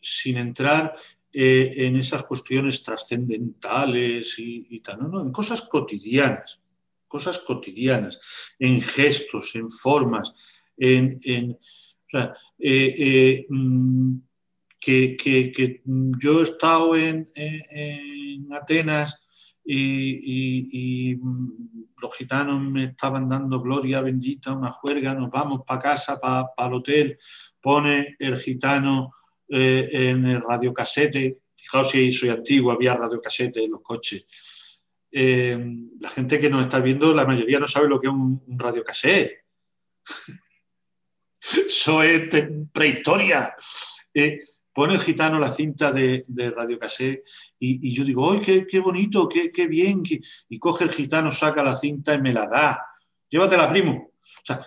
C: sin entrar eh, en esas cuestiones trascendentales y, tal, no, no, en cosas cotidianas, cosas cotidianas, en gestos, en formas, en... en o sea, eh, mm, que, que, que, yo he estado en, en Atenas y, los gitanos me estaban dando gloria bendita, una juerga, nos vamos para casa, para el hotel, pone el gitano eh, en el radiocasete, fijaos si soy antiguo, había radiocasete en los coches. Eh, la gente que nos está viendo, la mayoría no sabe lo que es un, un radiocasete. Eso es prehistoria. Eh, pone el gitano la cinta de, Radio y, y, yo digo, ¡ay, qué, bonito, qué, bien! y coge el gitano, saca la cinta y me la da. Llévatela, primo. O sea,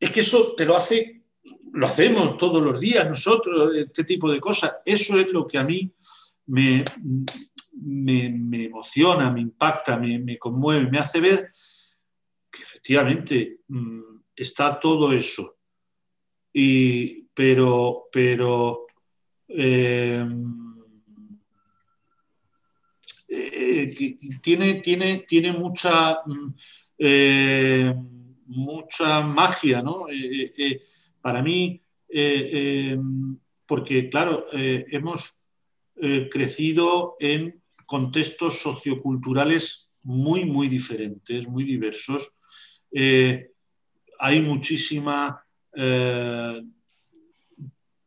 C: es que eso te lo hace, lo hacemos todos los días nosotros, este tipo de cosas. Eso es lo que a mí me, me, me emociona, me impacta, me, me, conmueve, me hace ver que efectivamente mmm, está todo eso. Y, pero, pero eh, eh, tiene, tiene, tiene mucha, eh, mucha magia, ¿no? para mí, porque claro, hemos crecido en contextos socioculturales muy, muy diferentes, muy diversos. hay muchísima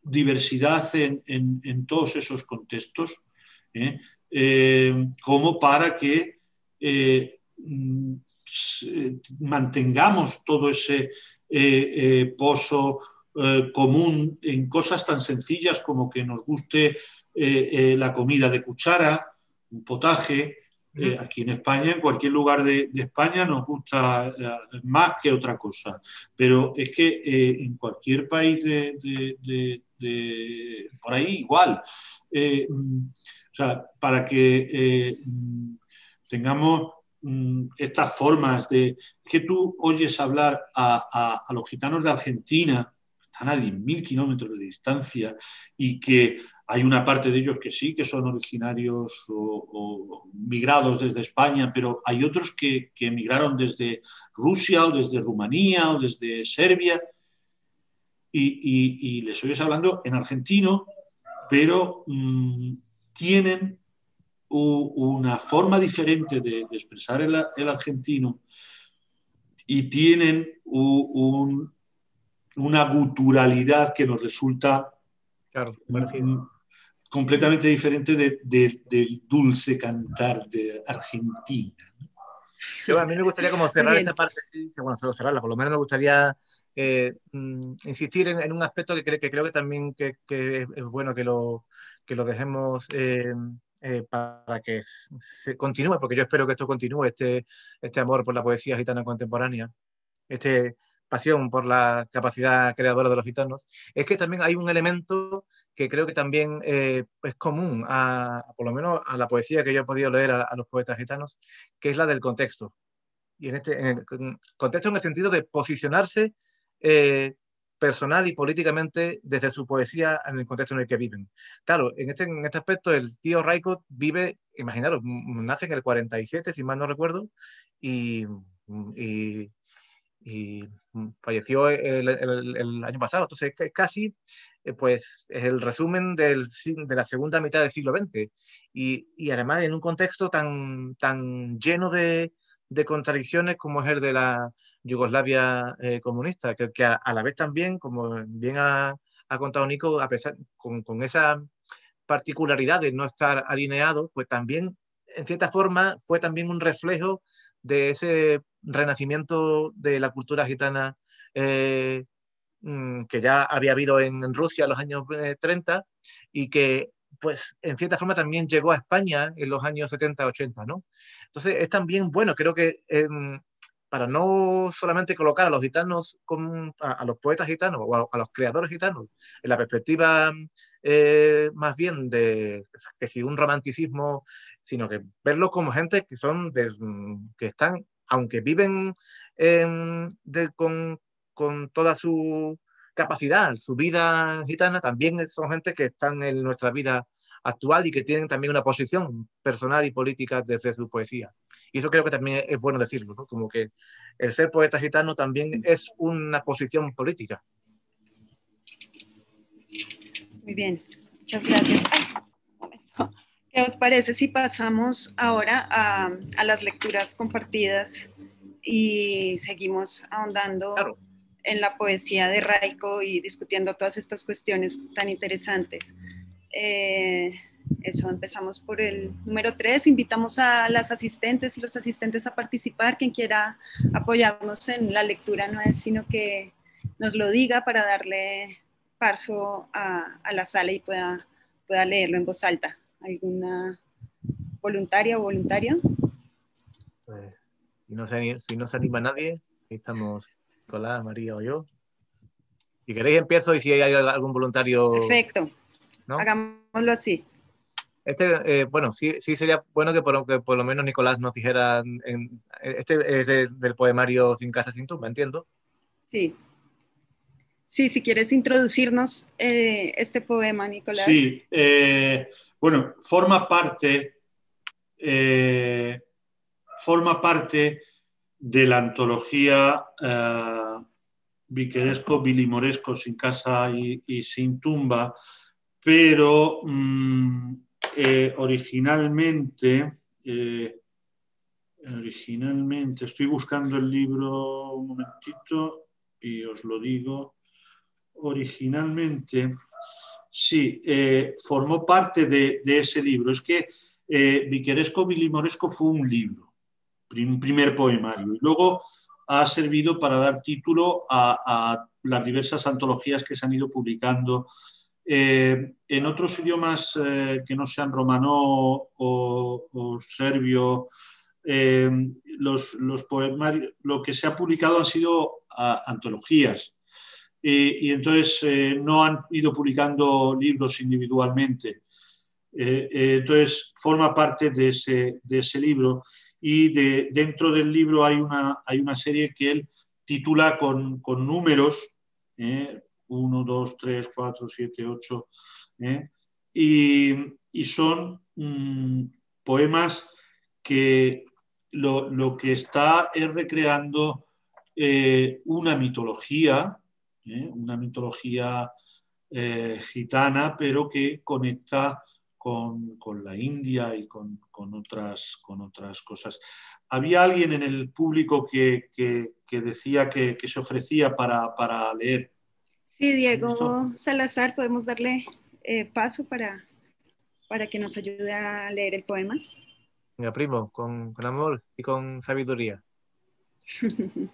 C: diversidad en, en, en todos esos contextos, ¿eh? Eh, como para que eh, mm, mantengamos todo ese pozo común en cosas tan sencillas como que nos guste la comida de cuchara, un potaje, eh, aquí en España, en cualquier lugar de, de, España, nos gusta eh, más que otra cosa. Pero es que eh, en cualquier país de, de, por ahí igual. Mm, o sea, para que mm, tengamos mm, estas formas de que tú oyes hablar a, a, los gitanos de Argentina, están a 10.000 kilómetros de distancia, y que hay una parte de ellos que sí, que son originarios o, o migrados desde España, pero hay otros que, que, emigraron desde Rusia o desde Rumanía o desde Serbia y, y, y les oyes hablando en argentino, pero mmm, tienen u, una forma diferente de, de expresar el, el, argentino y tienen u, un, una guturalidad que nos resulta
D: Claro,
C: completamente diferente de, de, del dulce cantar de Argentina.
D: Yo, a mí me gustaría como cerrar esta parte, sí, bueno, cerrarla, por lo menos me gustaría eh, insistir en, en, un aspecto que, que, creo que también que, que es bueno que lo, que lo dejemos eh, eh, para que se continúe, porque yo espero que esto continúe, este, este amor por la poesía gitana contemporánea, este pasión por la capacidad creadora de los gitanos, es que también hay un elemento que creo que también eh, es común, a, por lo menos a la poesía que yo he podido leer a, a los poetas gitanos, que es la del contexto. Y en este en el, contexto en el sentido de posicionarse eh, personal y políticamente desde su poesía en el contexto en el que viven. Claro, en este, en este aspecto el tío Raikot vive, imaginaros, nace en el 47, si mal no recuerdo, y, y y falleció el, el, el, año pasado. Entonces, casi eh, pues, es el resumen del, de la segunda mitad del siglo XX. Y, y además en un contexto tan, tan lleno de, de, contradicciones como es el de la Yugoslavia eh, comunista, que, a, la vez también, como bien ha, contado Nico, a pesar con, con esa particularidad de no estar alineado, pues también, en cierta forma, fue también un reflejo de ese renacimiento de la cultura gitana eh, mm, que ya había habido en Rusia en los años 30 y que pues en cierta forma también llegó a España en los años 70-80, ¿no? Entonces es también bueno, creo que para no solamente colocar a los gitanos, a, los poetas gitanos o a, los creadores gitanos en la perspectiva eh, más bien de un romanticismo, sino que verlos como gente que son que están, aunque viven con, con toda su capacidad, su vida gitana, también son gente que están en nuestra vida actual y que tienen también una posición personal y política desde su poesía. Y eso creo que también es bueno decirlo, ¿no? como que el ser poeta gitano también es una posición política.
B: Muy bien, muchas gracias. ¿Qué os parece si pasamos ahora a, a las lecturas compartidas y seguimos ahondando en la poesía de Raico y discutiendo todas estas cuestiones tan interesantes? Eh, eso, empezamos por el número 3. Invitamos a las asistentes y los asistentes a participar. Quien quiera apoyarnos en la lectura no es sino que nos lo diga para darle paso a, la sala y pueda, pueda leerlo en voz alta. ¿Alguna voluntaria o voluntario?
D: Pues, si, no se, si no se anima nadie, ahí estamos Nicolás, María o yo. Si queréis empiezo y si hay algún voluntario...
B: Perfecto. Hagámoslo así.
D: Este, eh, bueno, sí, sí sería bueno que por, que por, lo menos Nicolás nos dijera, en, este es del poemario Sin casa, sin tumba, entiendo.
B: Sí. Sí, si quieres introducirnos eh, este poema, Nicolás.
C: Sí, eh, bueno, forma parte, forma parte de la antología Viqueresco, Bilimoresco, Sin casa y, y sin tumba, pero mm, eh, originalmente, eh, originalmente, estoy buscando el libro un momentito y os lo digo, originalmente, sí, eh, formó parte de, ese libro. Es que Viqueresco Bilimoresco fue un libro, un primer poemario, y luego ha servido para dar título a las diversas antologías que se han ido publicando eh, en otros idiomas eh, que no sean romano o, serbio, eh, los, poemarios, lo que se ha publicado han sido antologías. y entonces no han ido publicando libros individualmente. entonces forma parte de ese, libro y de, dentro del libro hay una, serie que él titula con números, 1, 2, 3, 4, 7, 8. Y, son mm, poemas que lo, que está es recreando eh, una mitología, ¿eh? una mitología eh, gitana, pero que conecta con, la India y con, otras, con otras cosas. Había alguien en el público que, decía que, se ofrecía para, para leer.
B: Sí, Diego Salazar, podemos darle eh, paso para, para que nos ayude a leer el poema.
D: Venga, primo, con, amor y con sabiduría.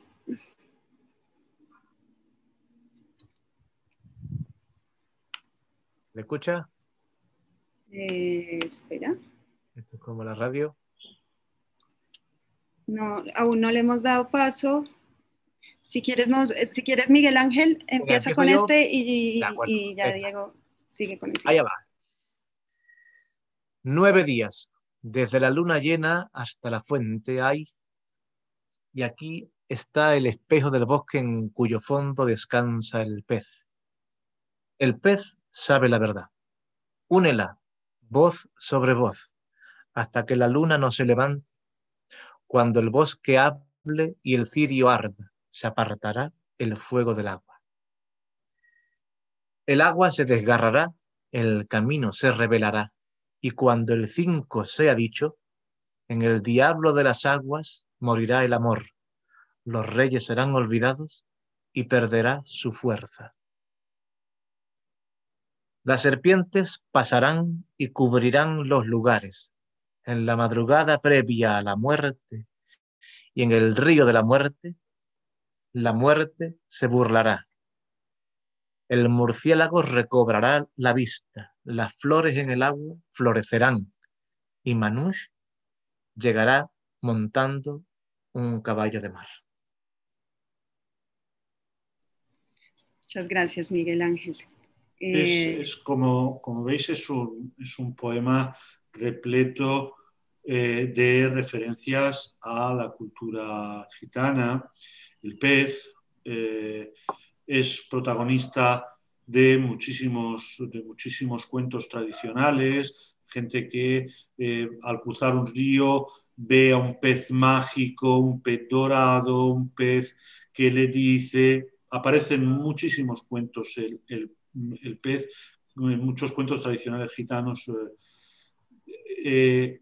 D: ¿Le escucha?
B: Eh, espera.
D: Esto es como la radio.
B: No, aún no le hemos dado paso. Si quieres, eh, si quieres Miguel Ángel, empieza con este y, ya Diego sigue con el
D: Allá va. Nueve días, desde la luna llena hasta la fuente hay, y aquí está el espejo del bosque en cuyo fondo descansa el pez. El pez sabe la verdad. Únela, voz sobre voz, hasta que la luna no se levante, cuando el bosque hable y el cirio arda se apartará el fuego del agua. El agua se desgarrará, el camino se revelará, y cuando el cinco sea dicho, en el diablo de las aguas morirá el amor, los reyes serán olvidados y perderá su fuerza. Las serpientes pasarán y cubrirán los lugares en la madrugada previa a la muerte y en el río de la muerte, la muerte se burlará. El murciélago recobrará la vista, las flores en el agua florecerán y Manush llegará montando un caballo de mar.
B: Muchas gracias, Miguel Ángel.
C: Es, eh, como, como veis, es un, es un poema repleto eh, de referencias a la cultura gitana. El pez eh, es protagonista de muchísimos, de muchísimos cuentos tradicionales, gente que al cruzar un río ve a un pez mágico, un pez dorado, un pez que le dice, aparecen muchísimos cuentos el, el pez, en muchos cuentos tradicionales gitanos. Eh,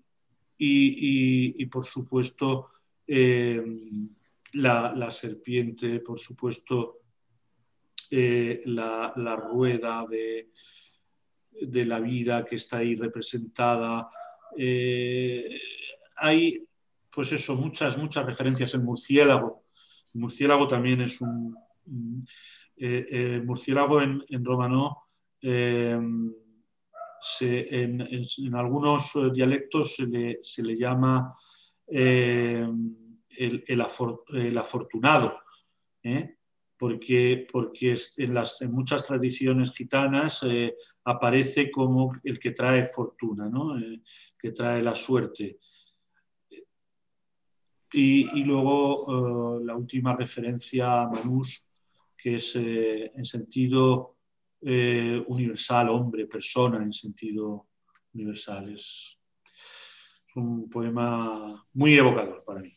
C: eh, y, por supuesto, eh, la, serpiente, por supuesto, la, rueda de, de, la vida que está ahí representada. hay, pues eso, muchas, muchas referencias. El murciélago. Murciélago también es un, eh, eh, murciélago en, en romano, eh, en, algunos dialectos se le, llama el, afortunado, porque, porque en, las, en muchas tradiciones gitanas aparece como el que trae fortuna, que trae la suerte. Y, luego la última referencia a Manús que es eh, en sentido eh, universal, hombre, persona, en sentido universal. Es un poema muy evocador para mí.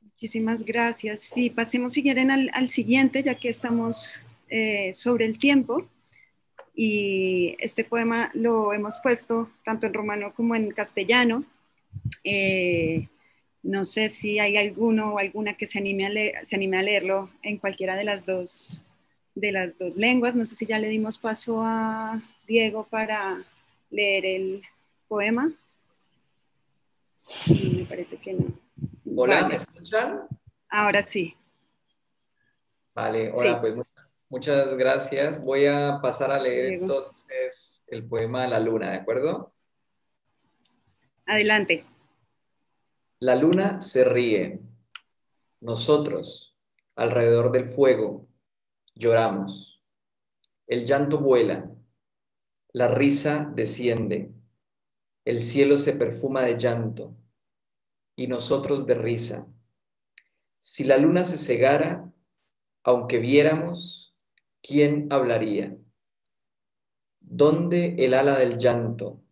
B: Muchísimas gracias. Sí, pasemos si quieren al, siguiente, ya que estamos eh, sobre el tiempo. Y este poema lo hemos puesto tanto en romano como en castellano. No sé si hay alguno o alguna que se anime, a se anime a leerlo en cualquiera de las, dos, de las dos lenguas. No sé si ya le dimos paso a Diego para leer el poema. me parece que no.
F: Hola, ¿me escuchan?
B: Ahora sí.
F: Vale, hola, pues muchas gracias. Voy a pasar a leer entonces el poema La Luna, ¿de acuerdo?
B: Adelante.
F: La luna se ríe. Nosotros, alrededor del fuego, lloramos. El llanto vuela. La risa desciende. El cielo se perfuma de llanto. Y nosotros de risa. Si la luna se cegara, aunque viéramos, ¿quién hablaría? ¿Dónde el ala del llanto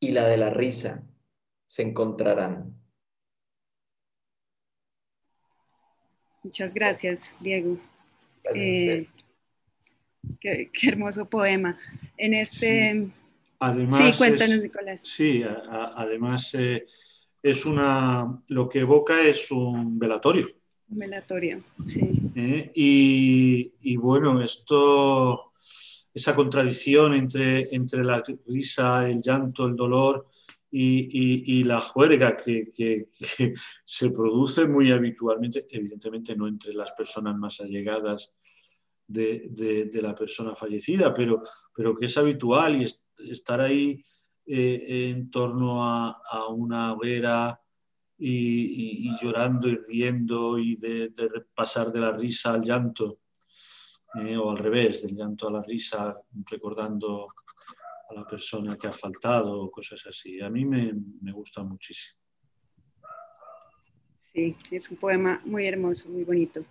F: y la de la risa? Se encontrarán.
B: Muchas gracias, Diego. Eh, qué, hermoso poema. En este...
C: Además, sí, cuéntanos, Nicolás. Sí, además eh, es una... Lo que evoca es un velatorio.
B: Un velatorio, sí.
C: Eh, y, y, bueno, esto, esa contradicción entre, entre la risa, el llanto, el dolor, y, la juerga que, se produce muy habitualmente, evidentemente no entre las personas más allegadas de, la persona fallecida, pero, pero que es habitual y estar ahí eh, en torno a, una hoguera y, llorando y riendo y de, pasar de la risa al llanto, eh, o al revés, del llanto a la risa, recordando a la persona que ha faltado o cosas así. A mí me, me gusta muchísimo.
B: Sí, es un poema muy hermoso, muy bonito.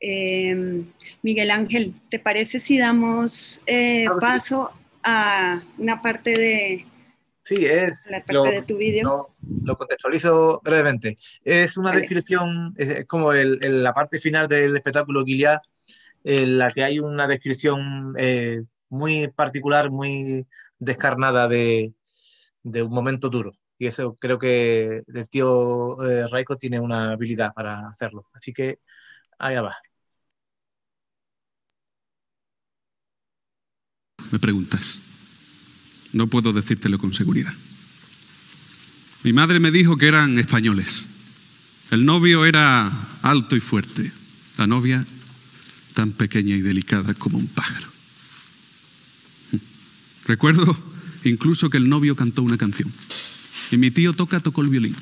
B: Em, Miguel Ángel, ¿te parece si damos eh, paso a una parte de,
D: Sí, es.
B: La parte de tu vídeo.
D: Lo, contextualizo brevemente. Es una descripción, es como el, la parte final del espectáculo Gilead, en la que hay una descripción eh, muy particular, muy descarnada de, un momento duro. Y eso creo que el tío eh, Raiko tiene una habilidad para hacerlo. Así que allá va.
E: Me preguntas. No puedo decírtelo con seguridad. Mi madre me dijo que eran españoles. El novio era alto y fuerte, la novia tan pequeña y delicada como un pájaro. Recuerdo incluso que el novio cantó una canción y mi tío toca tocó el violín.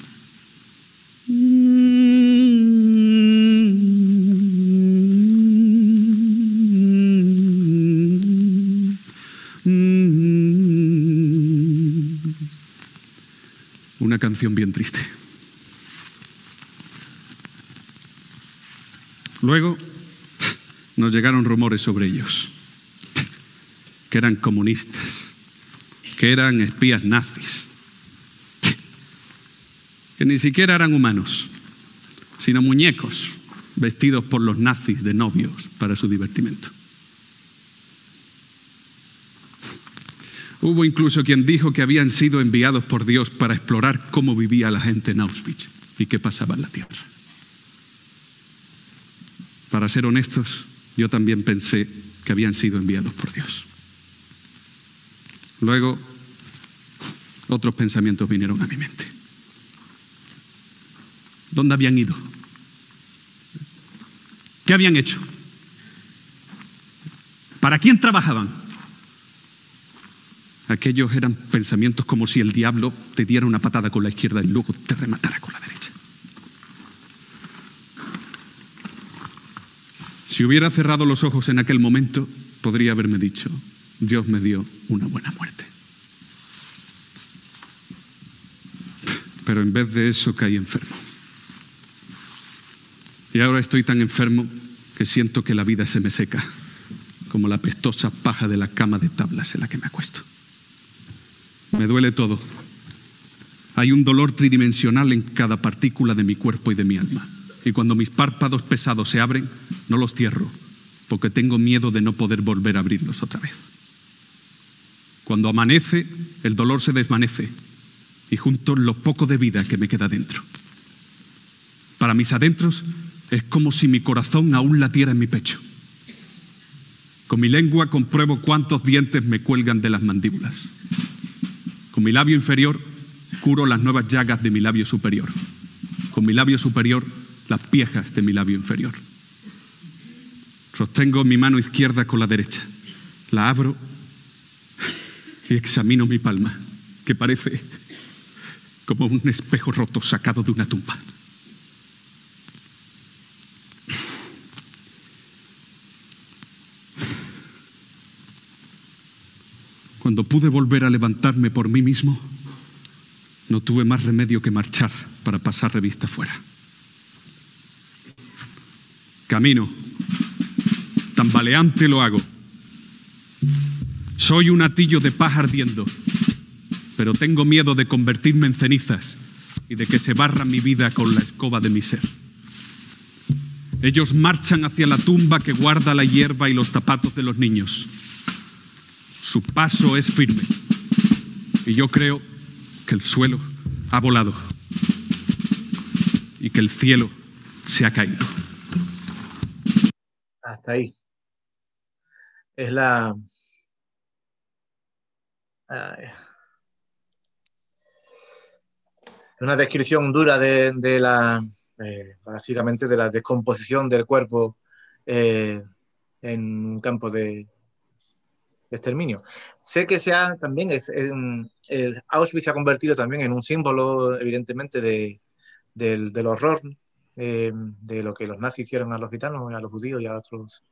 E: Una canción bien triste. Luego nos llegaron rumores sobre ellos, que eran comunistas, que eran espías nazis, que ni siquiera eran humanos, sino muñecos vestidos por los nazis de novios para su divertimento. Hubo incluso quien dijo que habían sido enviados por Dios para explorar cómo vivía la gente en Auschwitz y qué pasaba en la tierra. Para ser honestos, yo también pensé que habían sido enviados por Dios. Luego, otros pensamientos vinieron a mi mente. ¿Dónde habían ido? ¿Qué habían hecho? ¿Para quién trabajaban? Aquellos eran pensamientos como si el diablo te diera una patada con la izquierda y luego te rematara con la derecha. Si hubiera cerrado los ojos en aquel momento, podría haberme dicho, Dios me dio una buena muerte. Pero en vez de eso caí enfermo. Y ahora estoy tan enfermo que siento que la vida se me seca, como la pestosa paja de la cama de tablas en la que me acuesto. Me duele todo. Hay un dolor tridimensional en cada partícula de mi cuerpo y de mi alma. Y cuando mis párpados pesados se abren, no los cierro, porque tengo miedo de no poder volver a abrirlos otra vez. Cuando amanece, el dolor se desvanece y junto lo poco de vida que me queda dentro. Para mis adentros es como si mi corazón aún latiera en mi pecho. Con mi lengua compruebo cuántos dientes me cuelgan de las mandíbulas. Con mi labio inferior curo las nuevas llagas de mi labio superior. Con mi labio superior las piejas de mi labio inferior. Sostengo mi mano izquierda con la derecha. La abro y examino mi palma, que parece como un espejo roto sacado de una tumba. Cuando pude volver a levantarme por mí mismo, no tuve más remedio que marchar para pasar revista fuera. Camino. Tambaleante lo hago. Soy un atillo de paja ardiendo, pero tengo miedo de convertirme en cenizas y de que se barra mi vida con la escoba de mi ser. Ellos marchan hacia la tumba que guarda la hierba y los zapatos de los niños. Su paso es firme y yo creo que el suelo ha volado y que el cielo se ha caído
D: ahí. Es la... una descripción dura de, la, eh, básicamente de la descomposición del cuerpo eh, en un campo de, exterminio. Sé que sea también es, el Auschwitz se ha convertido también en un símbolo, evidentemente, de, del horror eh, de lo que los nazis hicieron a los gitanos, a los judíos y a otros,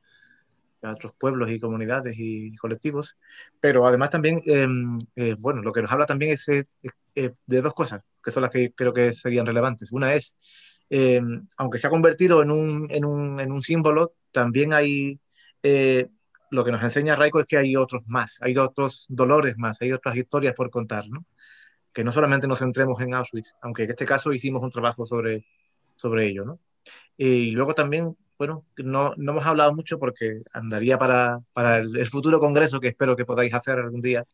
D: a otros pueblos y comunidades y colectivos. Pero además también, em, eh, bueno, lo que nos habla también es eh, de dos cosas, que son las que creo que serían relevantes. Una es, em, aunque se ha convertido en un, en un, en un símbolo, también hay lo que nos enseña Raiko es que hay otros más, hay otros dolores más, hay otras historias por contar, ¿no? Que no solamente nos centremos en Auschwitz, aunque en este caso hicimos un trabajo sobre, sobre ello, ¿no? Y luego también, bueno, no, no hemos hablado mucho porque andaría para, para el, futuro congreso que espero que podáis hacer algún día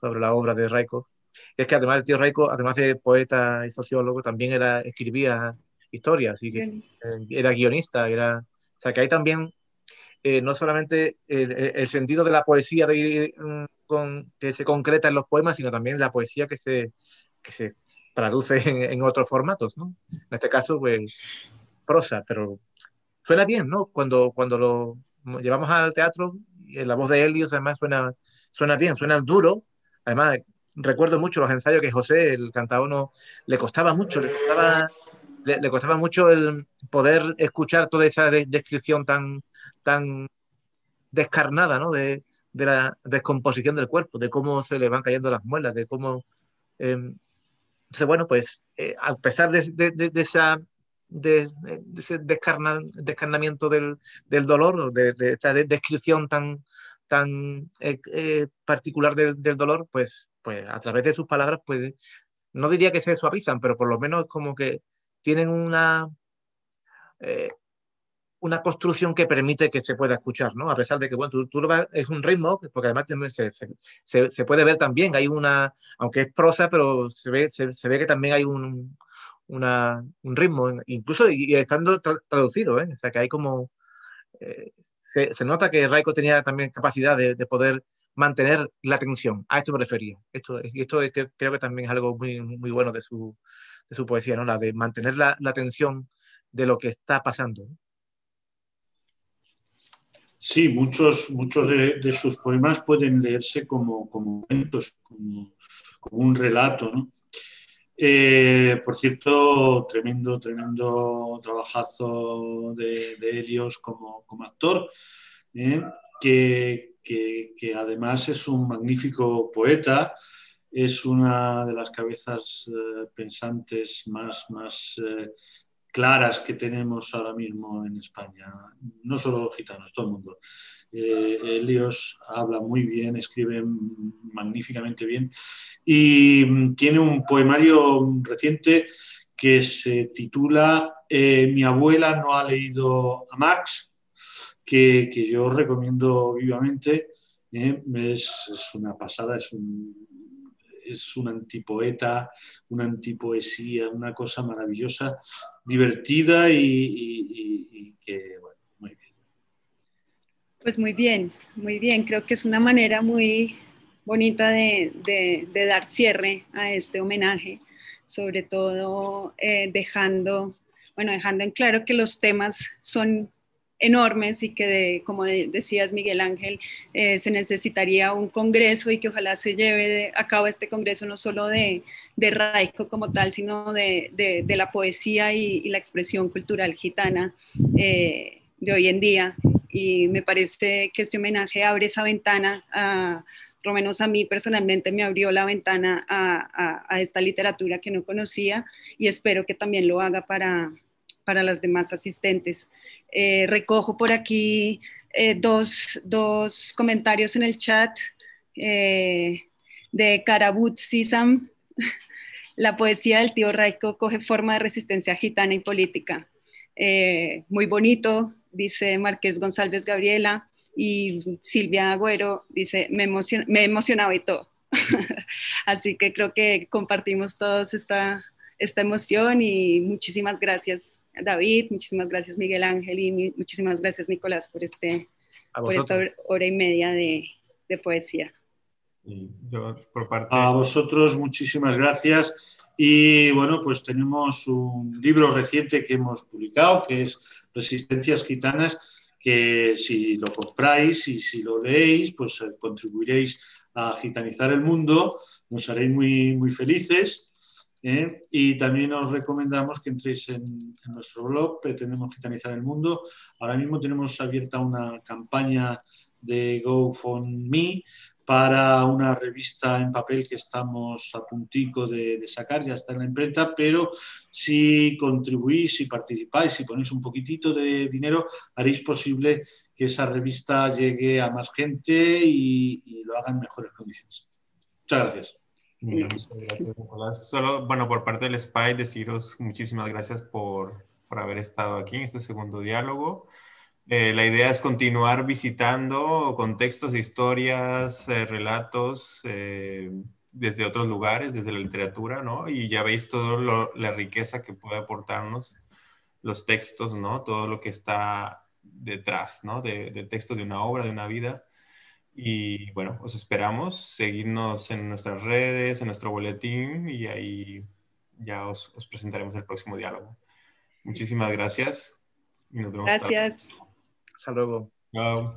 D: sobre la obra de Raiko. Es que además el tío Raiko, además de poeta y sociólogo, también era, escribía historias, así que eh, era guionista, era, o sea que hay también eh, no solamente el, el, sentido de la poesía de, mm, con, que se concreta en los poemas, sino también la poesía que se, que se traduce en, otros formatos, ¿no? En este caso, pues, prosa, pero suena bien, ¿no? Cuando, cuando lo llevamos al teatro, la voz de Helios además suena, suena bien, suena duro. Además, recuerdo mucho los ensayos que José, el cantador, no, le costaba mucho, le costaba, le, costaba mucho el poder escuchar toda esa descripción tan, tan descarnada, ¿no? De, de, la descomposición del cuerpo, de cómo se le van cayendo las muelas, de cómo... Em, entonces, bueno, pues eh, a pesar de, de, esa de, ese descarnamiento del, dolor, de, de, esta descripción tan, tan eh, eh, particular del, dolor, pues, pues a través de sus palabras, pues no diría que se suavizan, pero por lo menos como que tienen una, una construcción que permite que se pueda escuchar, ¿no? A pesar de que, bueno, tú, tú es un ritmo, porque además se, se, se, puede ver también, hay una, aunque es prosa, pero se ve, se, ve que también hay un, una, un ritmo, incluso y, estando traducido, ¿eh? O sea, que hay como, eh, se, nota que Raiko tenía también capacidad de, de, poder mantener la atención, a esto me refería. Esto, y esto es que, creo que también es algo muy, muy bueno de su, de su poesía, ¿no? La de mantener la, la atención de lo que está pasando.
C: Sí, muchos, muchos de, sus poemas pueden leerse como, como cuentos, como, un relato. ¿no? Eh, por cierto, tremendo, tremendo trabajazo de, de Helios como, actor, ¿eh? que, además es un magnífico poeta, es una de las cabezas eh, pensantes más claras que tenemos ahora mismo en España, no solo los gitanos, todo el mundo. Eh, Elios habla muy bien, escribe magníficamente bien y mm, tiene un poemario reciente que se titula eh, Mi abuela no ha leído a Max, que, que yo recomiendo vivamente. Eh, es, una pasada, es un es un antipoeta, una antipoesía, una cosa maravillosa, divertida y, que.
B: Pues muy bien, muy bien. Creo que es una manera muy bonita de, dar cierre a este homenaje, sobre todo eh, dejando, bueno, dejando en claro que los temas son enormes y que, como decías Miguel Ángel, eh, se necesitaría un congreso y que ojalá se lleve a cabo este congreso no solo de, de Raico como tal, sino de, de, la poesía y, la expresión cultural gitana eh, de hoy en día. Y me parece que este homenaje abre esa ventana a por lo menos a mí personalmente me abrió la ventana a, esta literatura que no conocía y espero que también lo haga para, para las demás asistentes. Eh, recojo por aquí eh, dos, dos, comentarios en el chat eh, de Karabut Sisam. La poesía del tío Raico coge forma de resistencia gitana y política. muy bonito, dice Marqués González Gabriela. Y Silvia Agüero dice, me, me emocionaba y todo. Así que creo que compartimos todos esta, esta emoción y muchísimas gracias David, muchísimas gracias Miguel Ángel y muchísimas gracias Nicolás por, este, por esta hora y media de, de poesía.
C: Sí, yo por parte... A vosotros muchísimas gracias. Y bueno, pues tenemos un libro reciente que hemos publicado, que es Resistencias Gitanas, que si lo compráis y si lo leéis, pues eh, contribuiréis a gitanizar el mundo, nos haréis muy, muy felices. ¿eh? Y también os recomendamos que entréis en, nuestro blog, Pretendemos Gitanizar el Mundo. Ahora mismo tenemos abierta una campaña de GoFundMe para una revista en papel que estamos a puntico de, de, sacar, ya está en la imprenta, pero si contribuís, si participáis, si ponéis un poquitito de dinero, haréis posible que esa revista llegue a más gente y, y lo haga en mejores condiciones. Muchas gracias.
A: Muchas gracias, Nicolás. Solo, bueno, por parte del SPY, deciros muchísimas gracias por, por haber estado aquí en este segundo diálogo. Eh, la idea es continuar visitando contextos, historias, eh, relatos eh, desde otros lugares, desde la literatura, ¿no? Y ya veis toda la riqueza que puede aportarnos los textos, ¿no? Todo lo que está detrás, ¿no? De, del texto de una obra, de una vida. Y bueno, os esperamos seguirnos en nuestras redes, en nuestro boletín y ahí ya os, os presentaremos el próximo diálogo. Muchísimas gracias.
B: Gracias.
D: Hasta luego.
A: Chao.